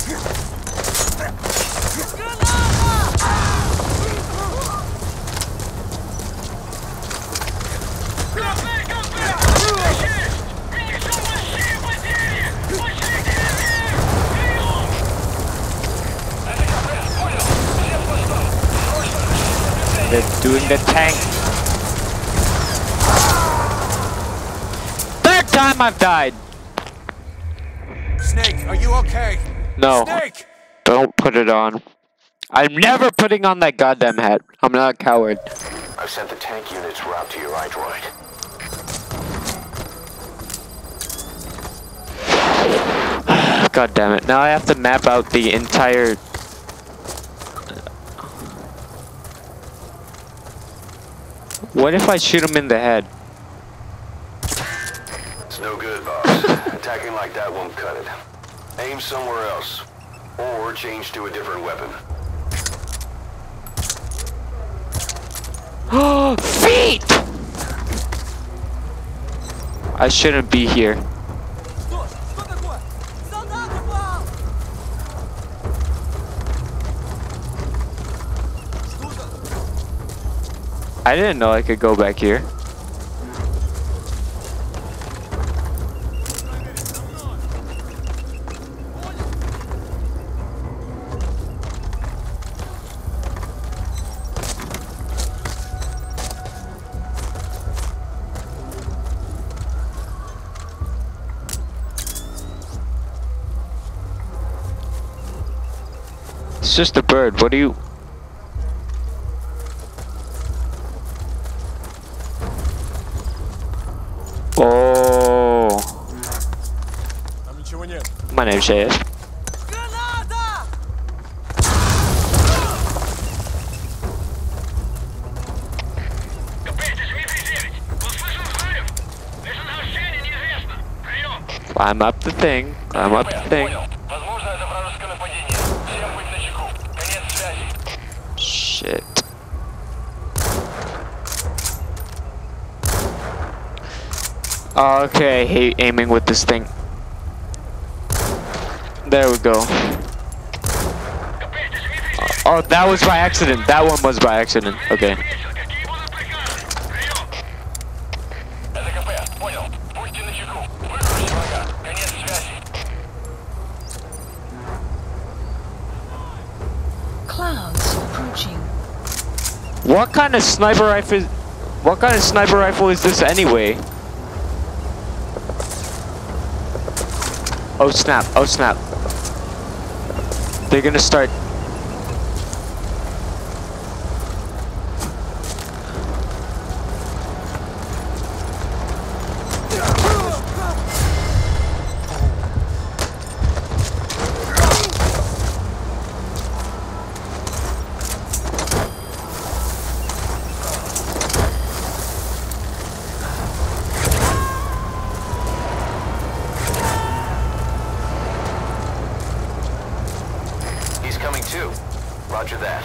B: The tank. Third time I've died.
E: Snake, are you okay?
B: No,
E: Snake!
B: don't put it on. I'm never putting on that goddamn hat. I'm not a coward.
A: I've sent the tank units route to your iDroid.
B: God damn it. Now I have to map out the entire... What if I shoot him in the head?
A: It's no good, boss. Attacking like that won't cut it. Aim somewhere else. Or change to a different weapon.
B: Feet! I shouldn't be here. I didn't know I could go back here. It's just a bird. What do you...
E: shit.
B: Climb up the thing. Climb up the thing. Shit. Okay, I hate aiming with this thing. There we go. Oh, that was by accident. That one was by accident. Okay.
C: Clouds approaching.
B: What kind of sniper rifle? What kind of sniper rifle is this anyway? Oh snap! Oh snap! They're gonna start.
A: He's coming too. Roger that.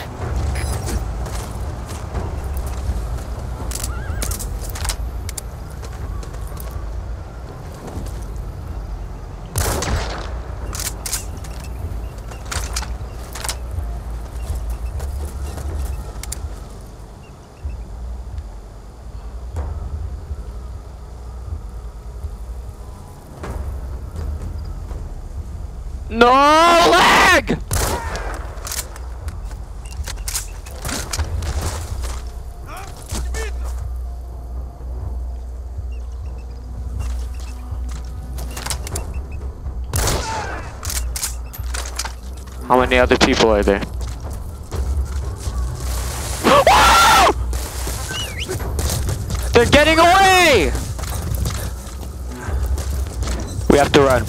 B: No lag! Many other people are there? They're getting away! We have to run.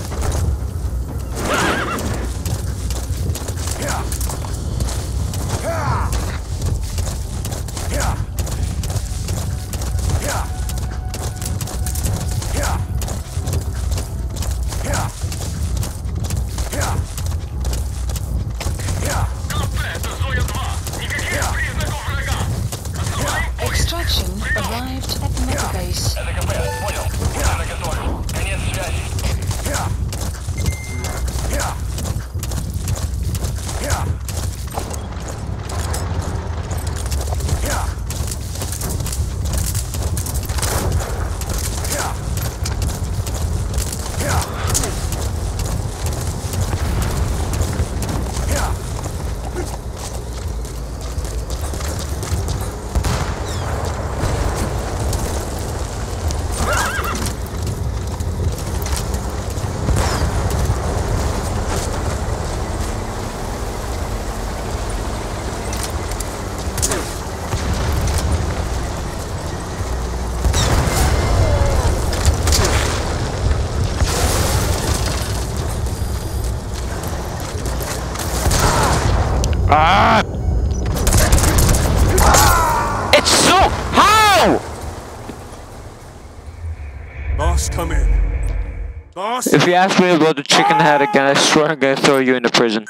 B: If you ask me about the chicken head again, I swear I'm gonna throw you into prison.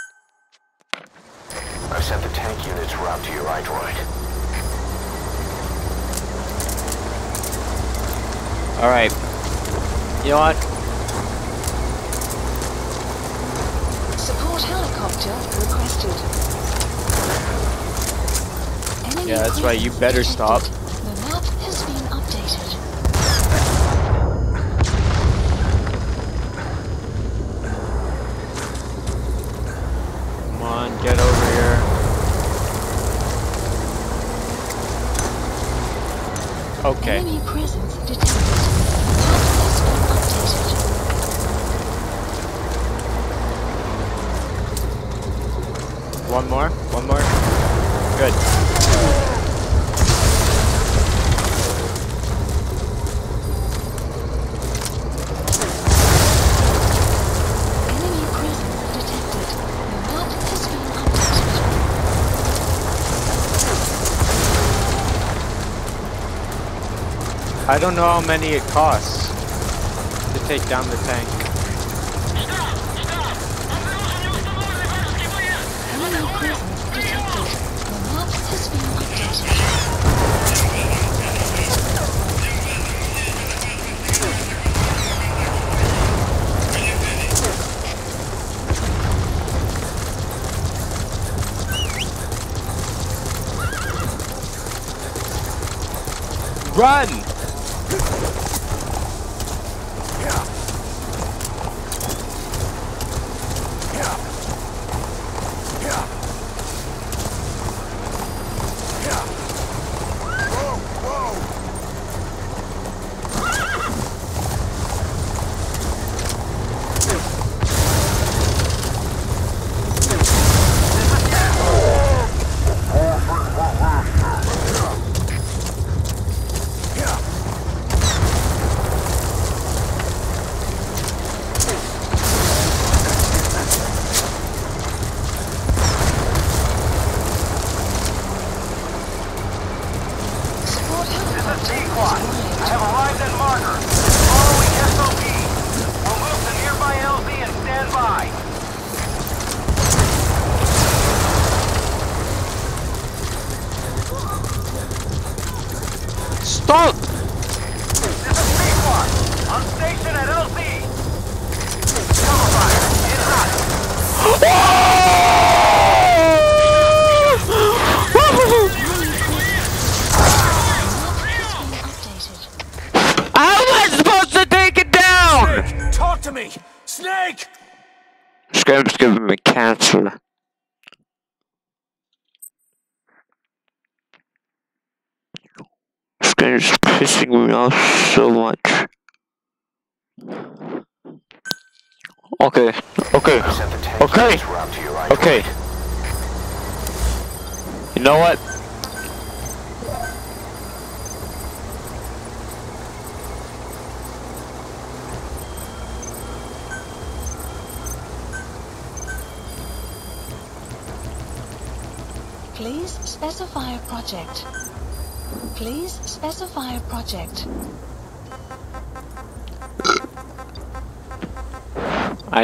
A: I've sent the tank units route to your iDroid.
B: All right. You know what?
C: Support helicopter requested. Enemy
G: Yeah, that's right, you better
C: detected.
G: stop.
C: The map has been updated.
G: Come on, get over here. Okay.
C: I don't know how many it costs to take down the tank. Run!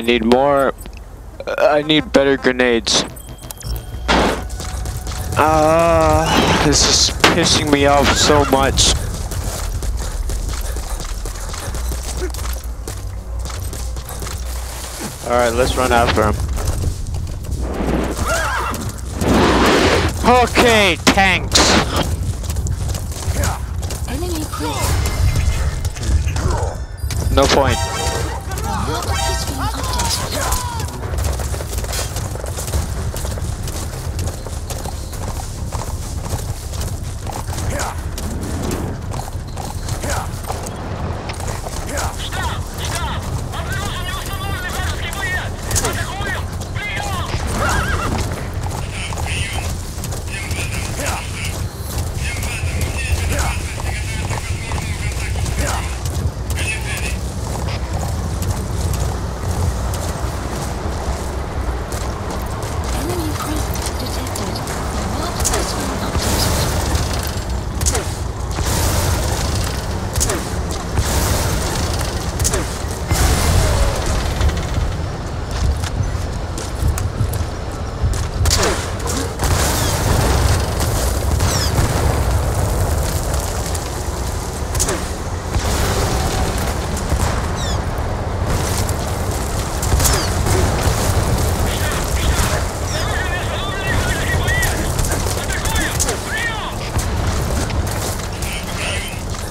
B: need more. Uh, I need better grenades. Ah, uh, this is pissing me off so much. Alright, let's run after him. Okay, tanks. No point.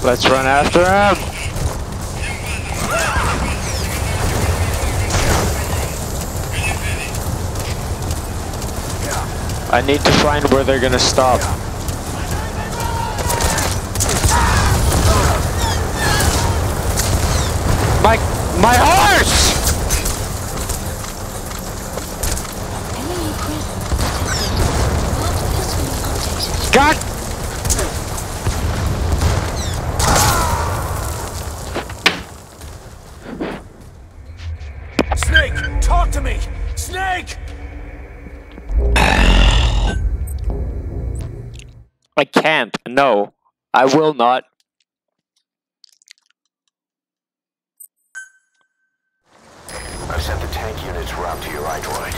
B: Let's run after him! I need to find where they're gonna stop. My my
H: heart!
B: I will not.
C: I've sent the tank units route to your iDroid.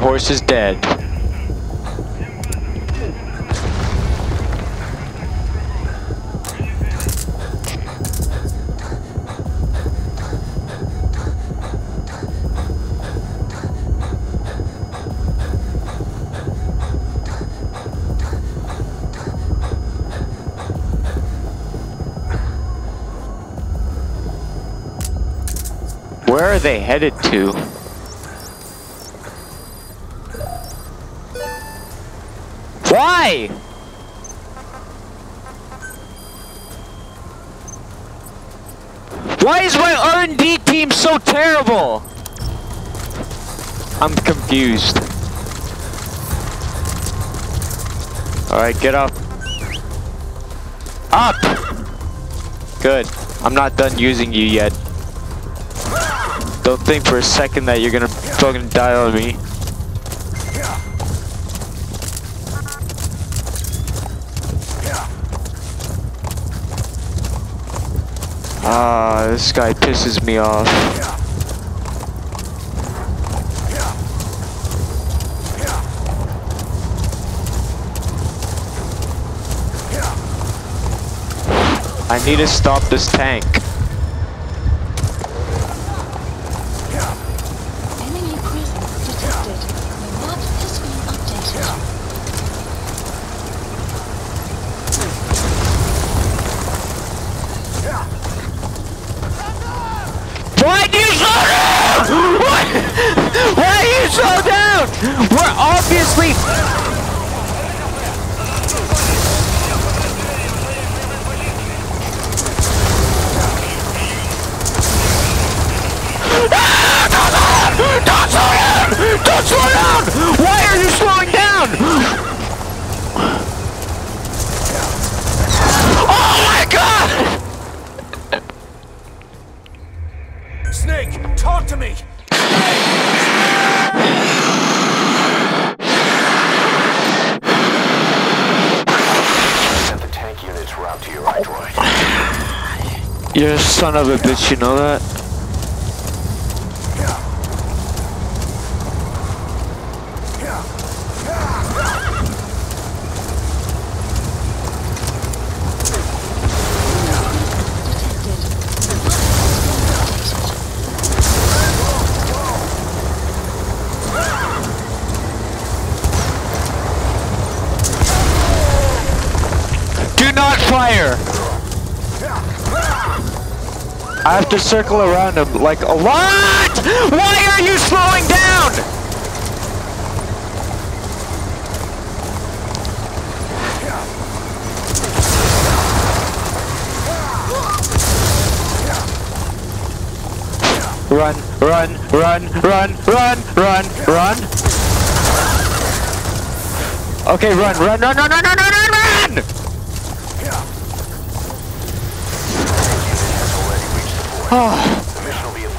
B: Horse is dead. Where are they headed to? Why? Why is my R&D team so terrible? I'm confused. Alright, get up. Up! Good. I'm not done using you yet. Don't think for a second that you're gonna fucking die on me. Ah, this guy pisses me off. I need to stop this tank. Police! Son of a bitch, you know that? to circle around him like a lot. Why are you slowing down? Run, run, run, run, run, run, run. Okay, run, run, run, run, run, run, run.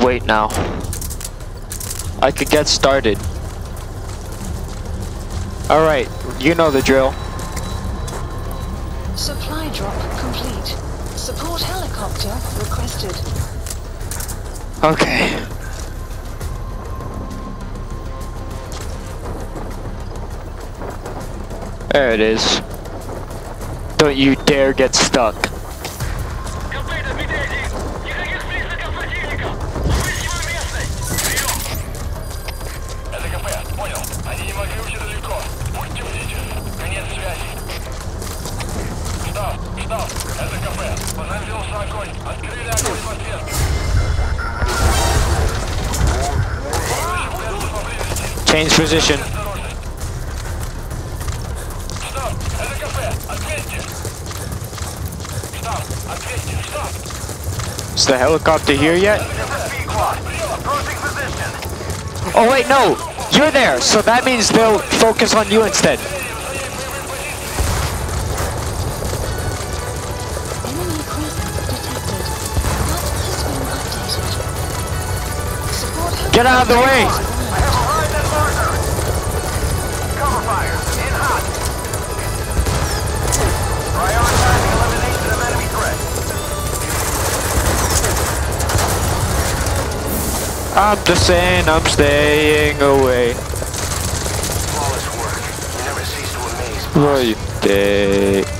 B: to wait now. I could get started. Alright, you know the drill.
C: Supply drop complete. Support helicopter requested.
B: Okay. There it is. Don't you dare get stuck. position. Is the helicopter here yet? Oh wait, no! You're there, so that means they'll focus on you instead. Get out of the way! I'm just saying I'm staying away.
A: Flawless work. You never cease to amaze.
B: You day?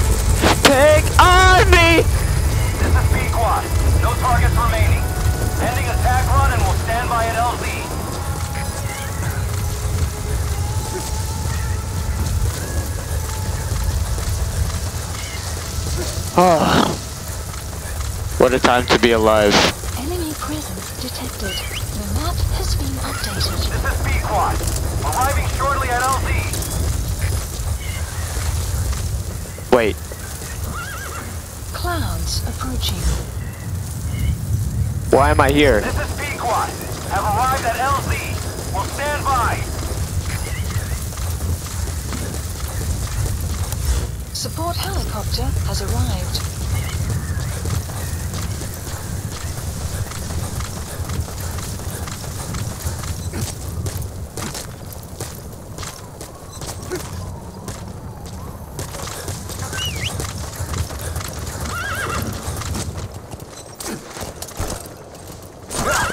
B: Oh. What a time to be alive.
C: Enemy presence detected. The map has been updated.
E: This is Pequod. Arriving shortly at LZ.
B: Wait,
C: Clouds approaching.
B: why am I here?
C: Helicopter has arrived.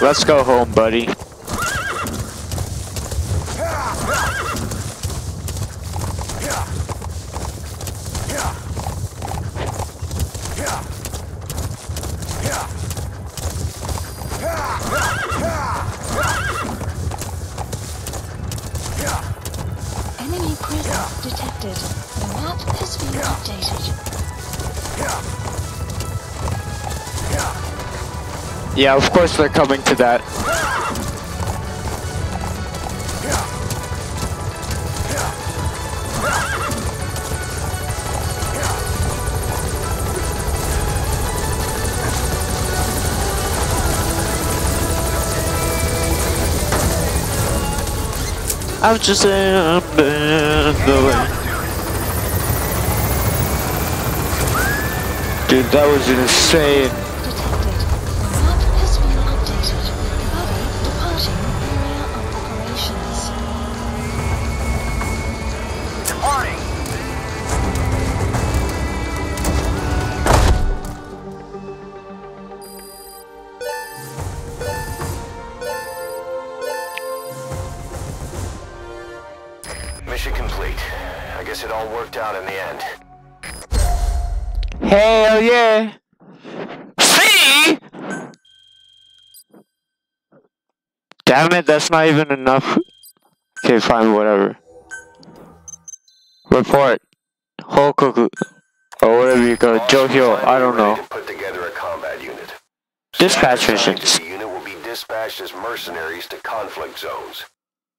B: Let's go home, buddy. Yeah, of course they're coming to that. I was just saying, I'm in the way. Dude, that was insane. That's not even enough. Okay, fine, whatever. Report. Hokoku. Or whatever you go. Joe I don't know.
A: Put together a combat unit.
B: Dispatch missions.
A: scientist unit will be dispatched as mercenaries to conflict zones.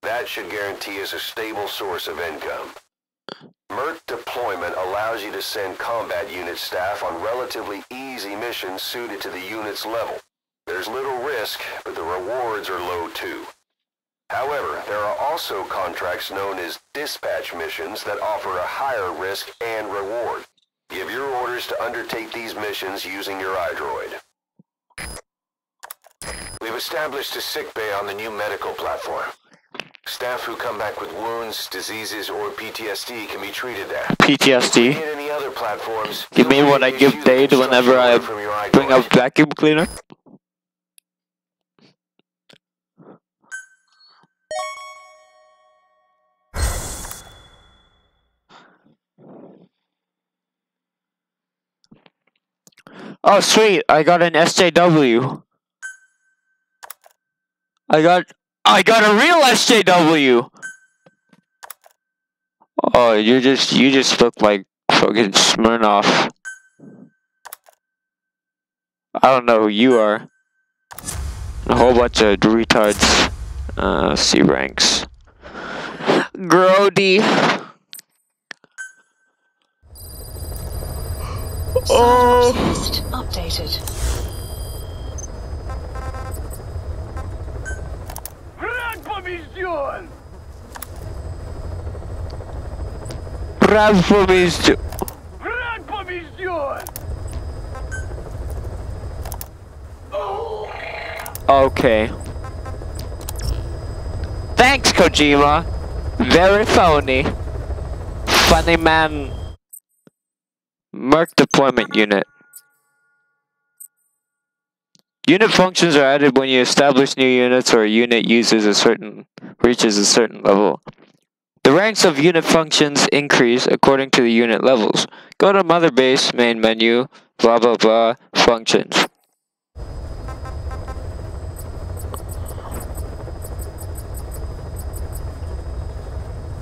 A: That should guarantee us a stable source of income. MERT deployment allows you to send combat unit staff on relatively easy missions suited to the unit's level. There's little risk, but the rewards are low too. However, there are also contracts known as dispatch missions that offer a higher risk and reward. Give your orders to undertake these missions using your iDroid. We've established a sick bay on the new medical platform. Staff who come back with wounds, diseases, or PTSD can be treated there.
B: PTSD.
A: Hit any other platforms.
B: You
A: feel
B: what I give Dade whenever I
A: order from your
B: bring up vacuum cleaner? Oh sweet, I got an SJW. I got I got a real SJW. Oh, you just you just look like fucking Smirnoff. I don't know who you are. A whole bunch of retards. Uh, C ranks. Grody. Oh.
C: List updated.
I: Враг побежден!
B: Bravo for me, stu-
I: Враг побежден!
B: Okay. Thanks, Kojima. Very phony. Funny man. Merc deployment unit. Unit functions are added when you establish new units or a unit uses a certain reaches a certain level. The ranks of unit functions increase according to the unit levels. Go to Mother Base main menu, blah blah blah, functions.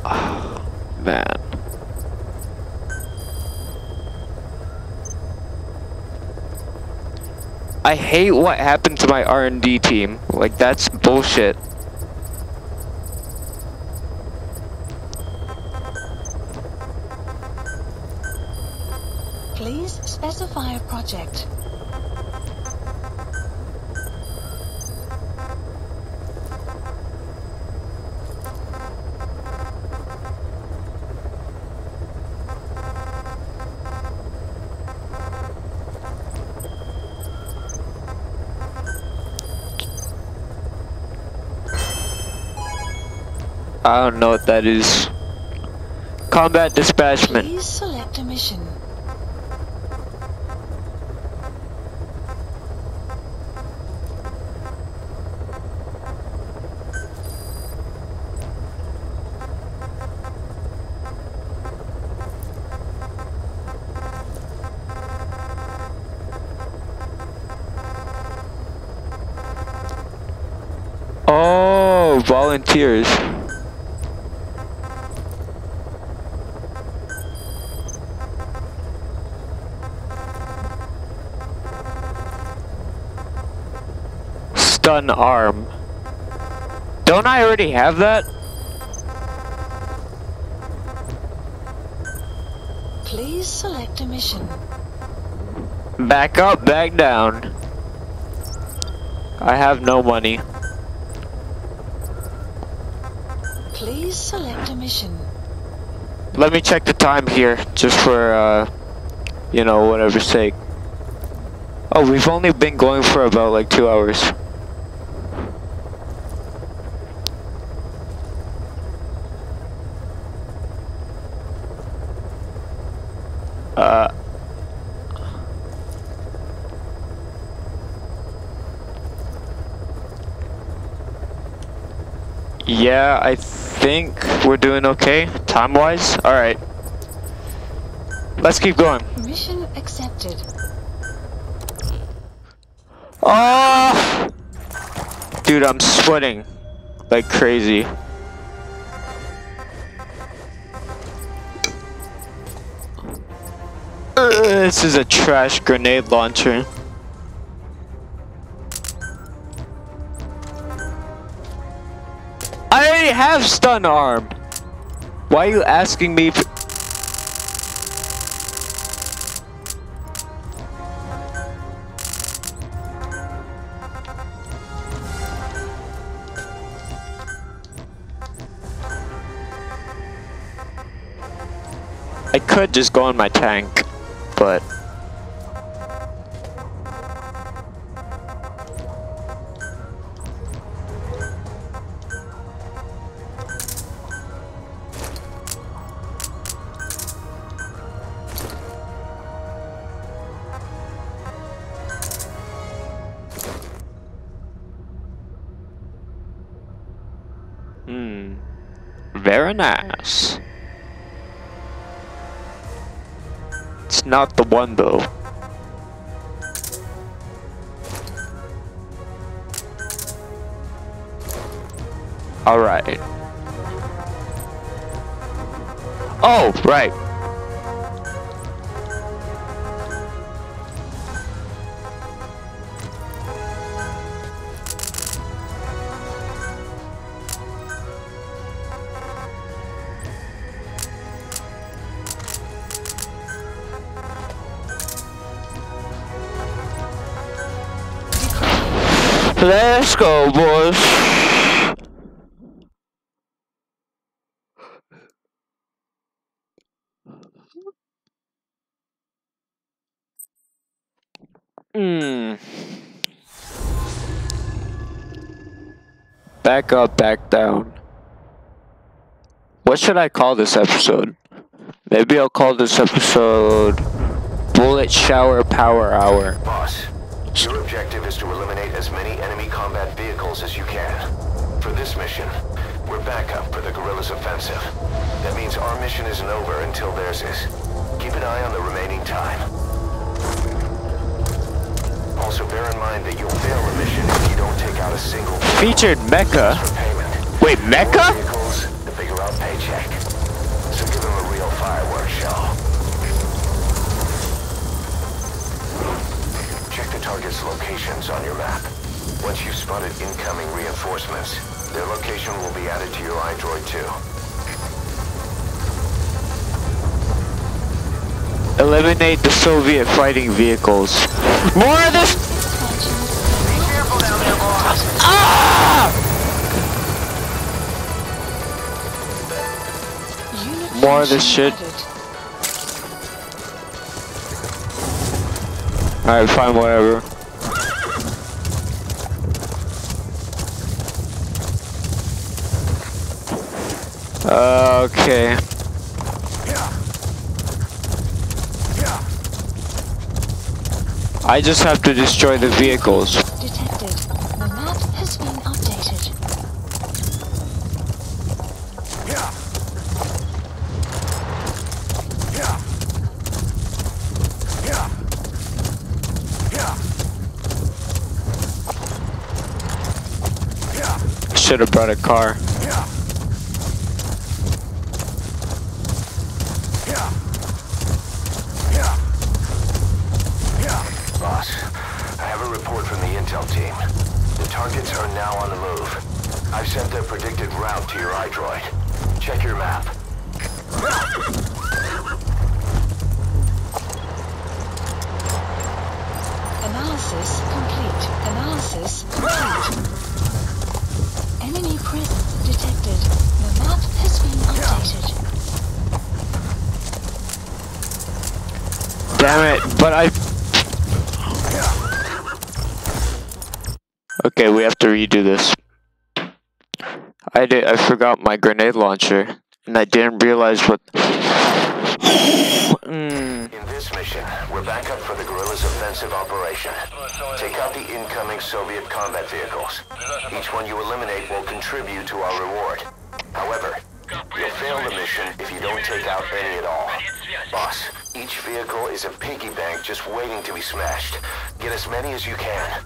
B: Man. I hate what happened to my R&D team. Like that's bullshit.
C: Please specify a project.
B: I don't know what that is. Combat dispatchment.
C: Please select a mission.
B: Oh, volunteers. Stun arm. Don't I already have that?
C: Please select a mission.
B: Back up, back down. I have no money.
C: Please select a mission.
B: Let me check the time here, just for, uh, you know, whatever's sake. Oh, we've only been going for about like two hours. Uh. Yeah, I think we're doing okay time-wise. All right. Let's keep going.
C: Mission accepted.
B: Oh! Dude, I'm sweating like crazy. Ugh, this is a trash grenade launcher. Already have stun arm. Why are you asking me? I could just go on my tank, but One though. Alright. Oh, right. Let's go, boys. Hmm. Back up, back down. What should I call this episode? Maybe I'll call this episode Bullet Shower Power Hour.
A: Boss, your objective is to eliminate as many enemy combat vehicles as you can. For this mission, we're backup for the guerrillas' offensive. That means our mission isn't over until theirs is. Keep an eye on the remaining time. Also bear in mind that you'll fail the mission if you don't take out a single
B: Featured
A: payment.
B: Wait, Mecha?
A: Vehicles, the bigger our paycheck. So give them a real fireworks show. Check the target's locations on your map. Once you've spotted incoming reinforcements, their location will be added to your iDroid too.
B: Eliminate the Soviet fighting vehicles. More of this. Ah! More of this shit.
C: added.
B: Alright, fine, whatever. Okay. I just have to destroy the vehicles.
C: Detected. The map has been updated.
B: Should have brought a car. Okay, we have to redo this. I did. I forgot my grenade launcher, and I didn't realize what. mm.
A: In this mission, we're back up for the guerrillas' offensive operation. Take out the incoming Soviet combat vehicles. Each one you eliminate will contribute to our reward. However, you'll fail the mission if you don't take out any at all. Boss, each vehicle is a piggy bank just waiting to be smashed. Get as many as you can.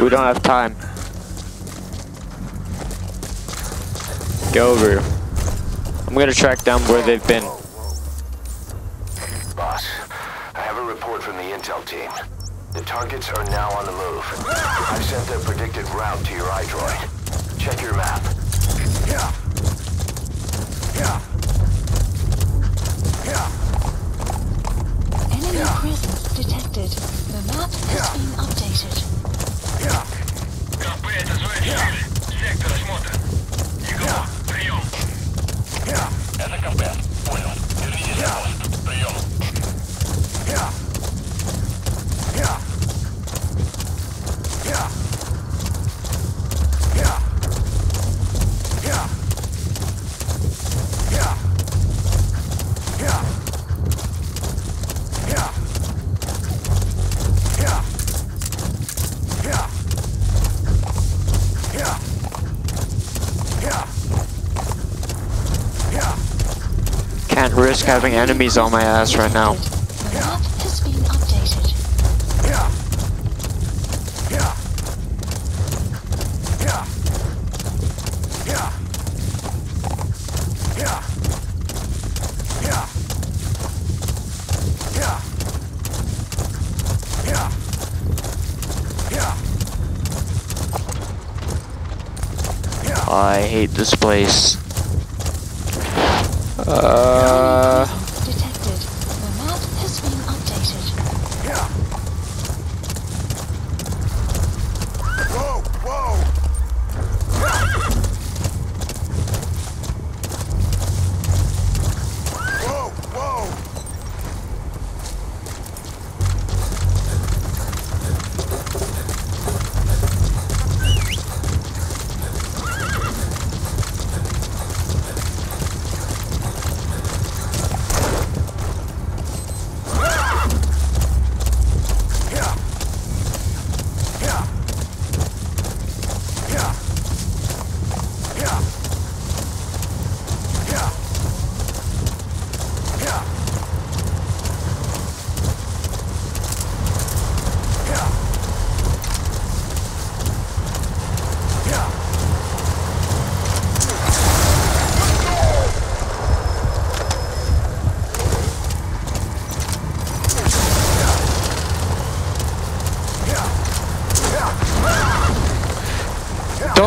B: We don't have time. Go over. I'm gonna track down where they've been. having enemies on my ass right now. I hate this place.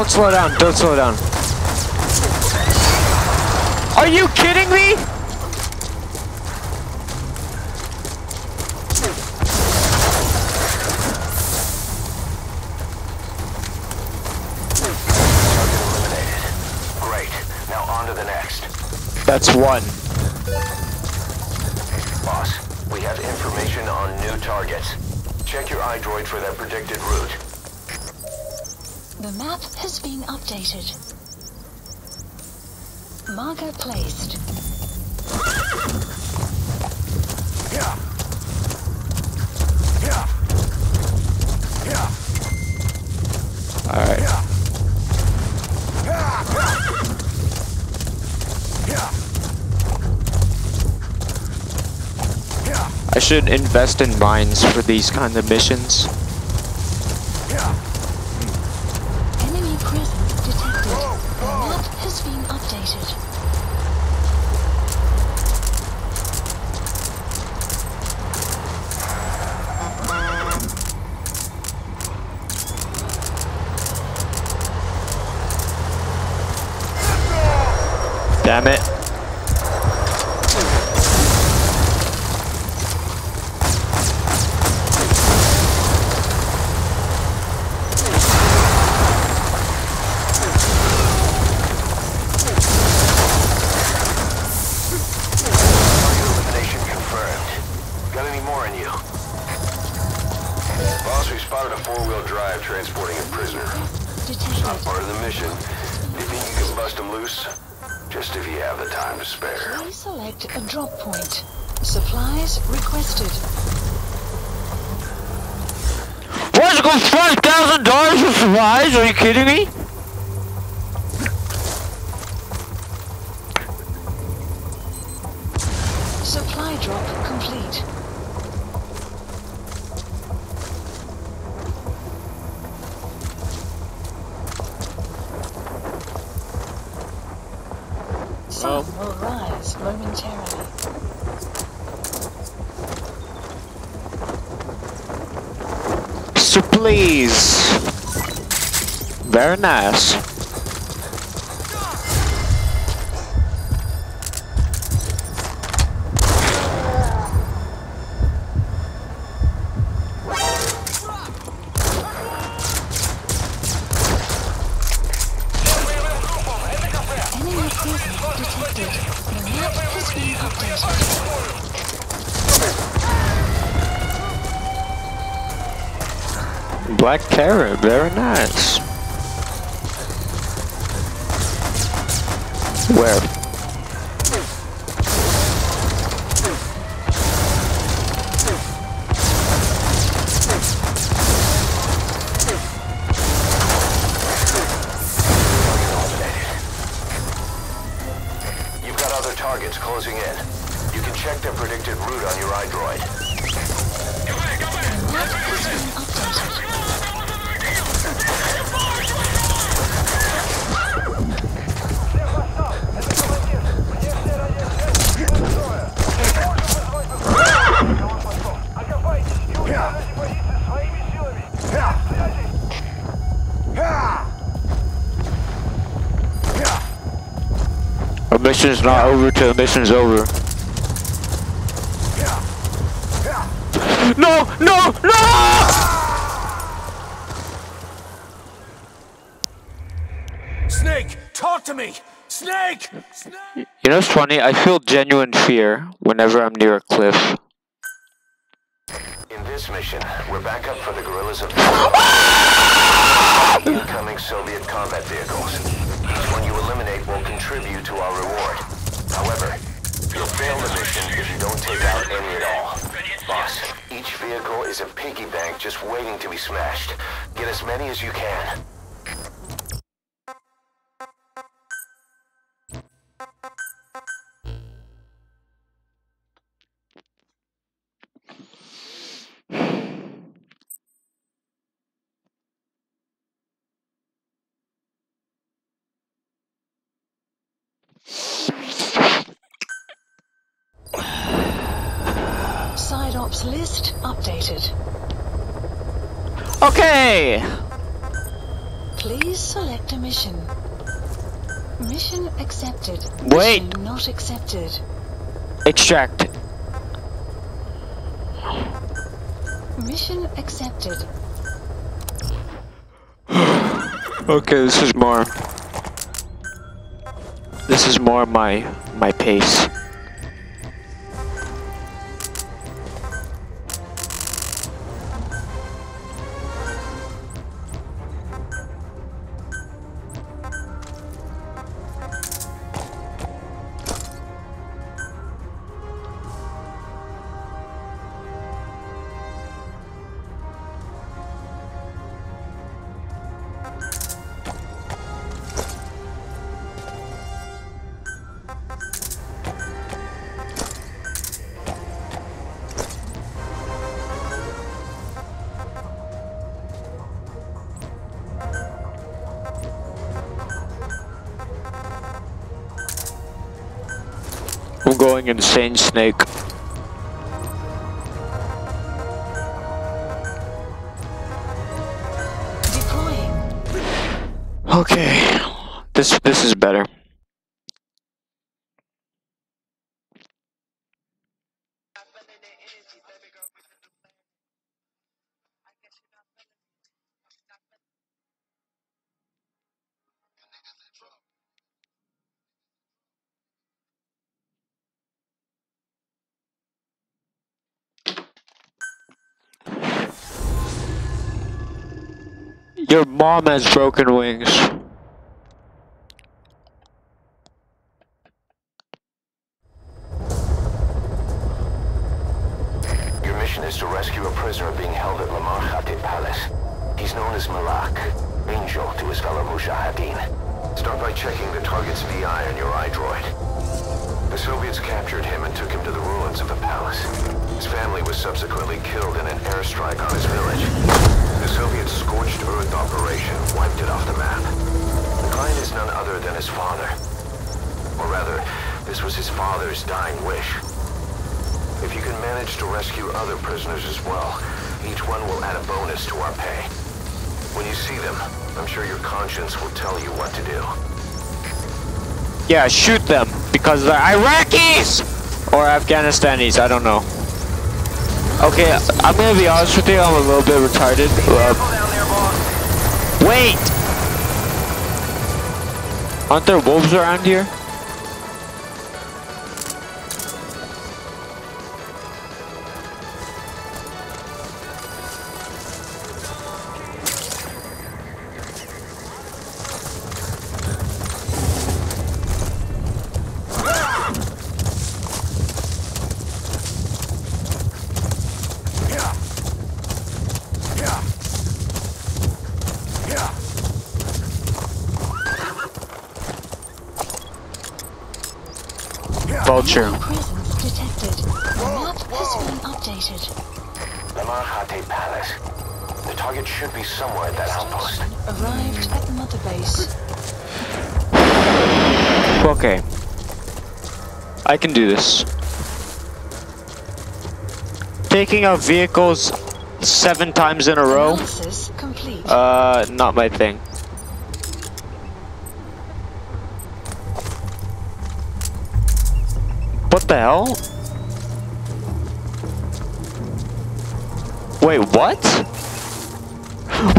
B: Don't slow down. Don't slow down. Are you kidding me? That's one.
A: Boss, we have information on new targets. Check your iDroid for their predicted route.
C: The map has been updated. Marker placed.
B: Alright. I should invest in mines for these kind of missions. Nice.
A: Targets closing in. You can check their predicted route on your iDroid.
C: Map has been
B: mission's not over till the mission's over. No, no, no!
H: Snake, talk to me! Snake! Snake!
B: You know what's funny? I feel genuine fear whenever I'm near a cliff.
A: In this mission, we're back up for the guerrillas of ah! incoming Soviet combat vehicles. Each one you eliminate will contribute to our reward. However, you'll fail the mission if you don't take out any at all. Boss, each vehicle is a piggy bank just waiting to be smashed. Get as many as you can.
C: Side ops list updated.
B: Okay!
C: Please select a mission. Mission accepted.
B: Wait.
C: Mission not accepted.
B: Extract.
C: Mission accepted.
B: Okay, this is more. This is more my my pace. Snake. Mom has broken wings.
A: Can manage to rescue other prisoners as well, each one will add a bonus to our pay. When you see them, I'm sure your conscience will tell you what to do.
B: Yeah, shoot them because they're Iraqis or Afghanistanis. I don't know. Okay, I'm gonna be honest with you. I'm a little bit retarded. Wait, aren't there wolves around here? I can do this. Taking out vehicles seven times in a row? Uh, not my thing. What the hell? Wait, what?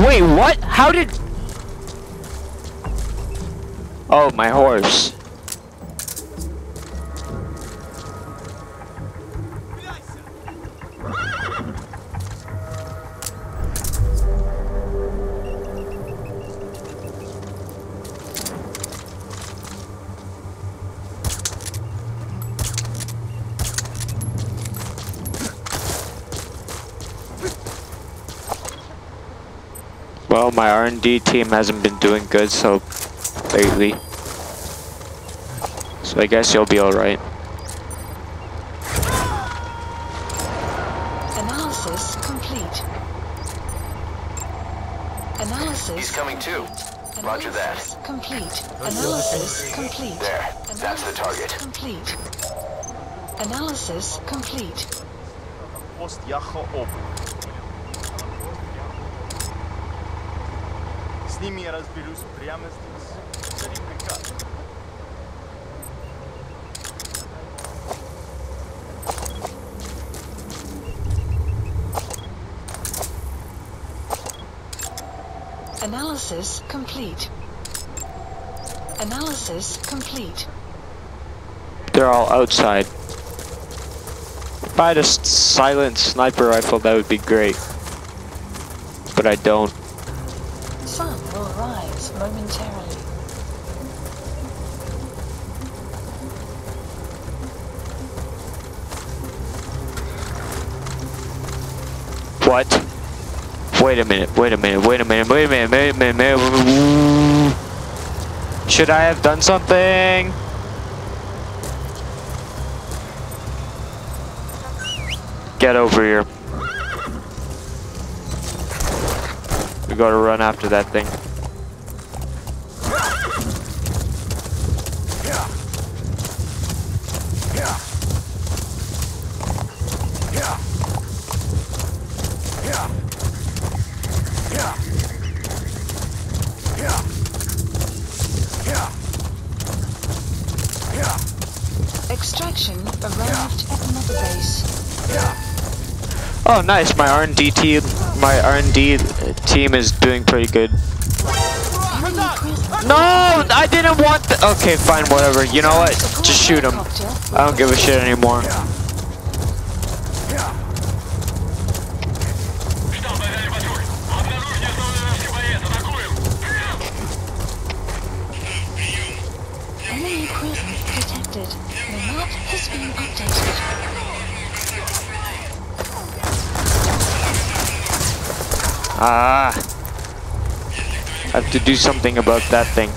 B: Wait, what? How did... Oh, my horse. My R&D team hasn't been doing good so lately. So I guess you'll be alright.
C: Analysis complete. Analysis.
A: He's coming too. Roger that.
C: Complete. Analysis complete.
A: There. That's the target.
C: Complete. Analysis complete. Analysis complete. Analysis complete.
B: They're all outside. If I had a silent sniper rifle, that would be great. But I don't.
C: Sun will rise momentarily.
B: What? Wait a minute, wait a minute, wait a minute, wait a minute, wait a minute, wait a minute. Should I have done something? Get over here. We gotta run after that thing. Oh, nice. My R&D team, my R&D team is doing pretty good. No, I didn't want. The okay, fine, whatever. You know what? Just shoot him. I don't give a shit anymore. Ah. I have to do something about that thing.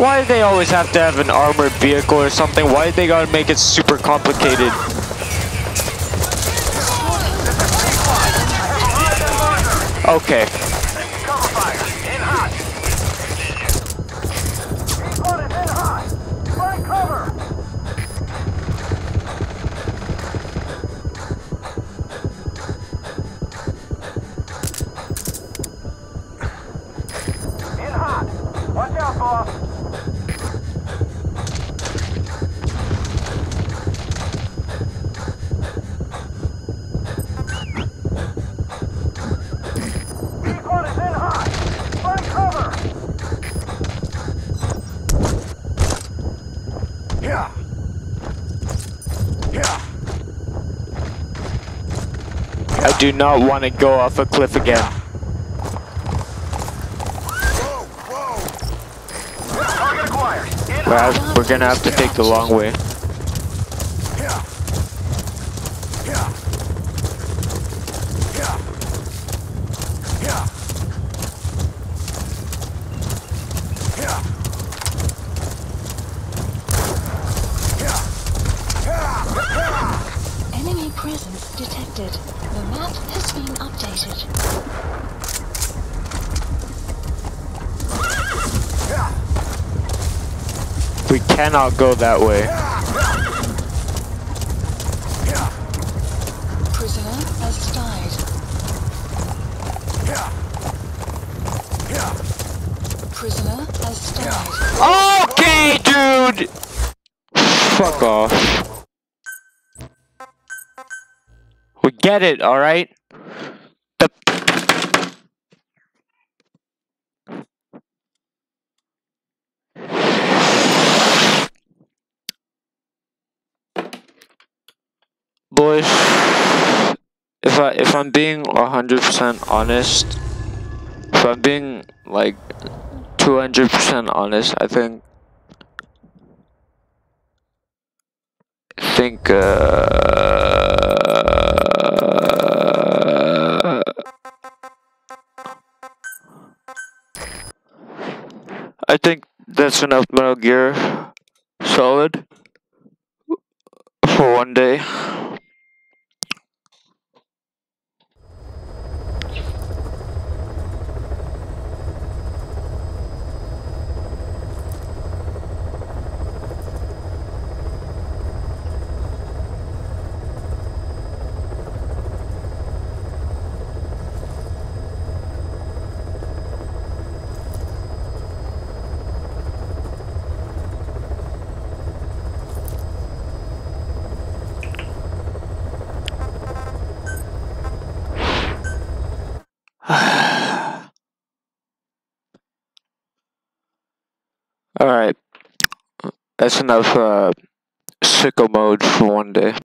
B: Why do they always have to have an armored vehicle or something? Why do they gotta make it super complicated? Okay. Not want to go off a cliff again.
J: Acquired. In
B: We're, we're gonna have to take the long way.
J: Yeah. Yeah. Yeah. Yeah. Yeah.
C: Enemy presence detected. The map has been updated.
B: Cannot go that way.
C: Prisoner has died. Prisoner has died.
B: Okay, dude! Fuck off. We get it, alright? The Boys, if I if I'm being hundred percent honest, if I'm being like two hundred percent honest, I think I think uh, I think that's enough Metal Gear Solid for one day. Alright. That's enough uh, sicko mode for one day.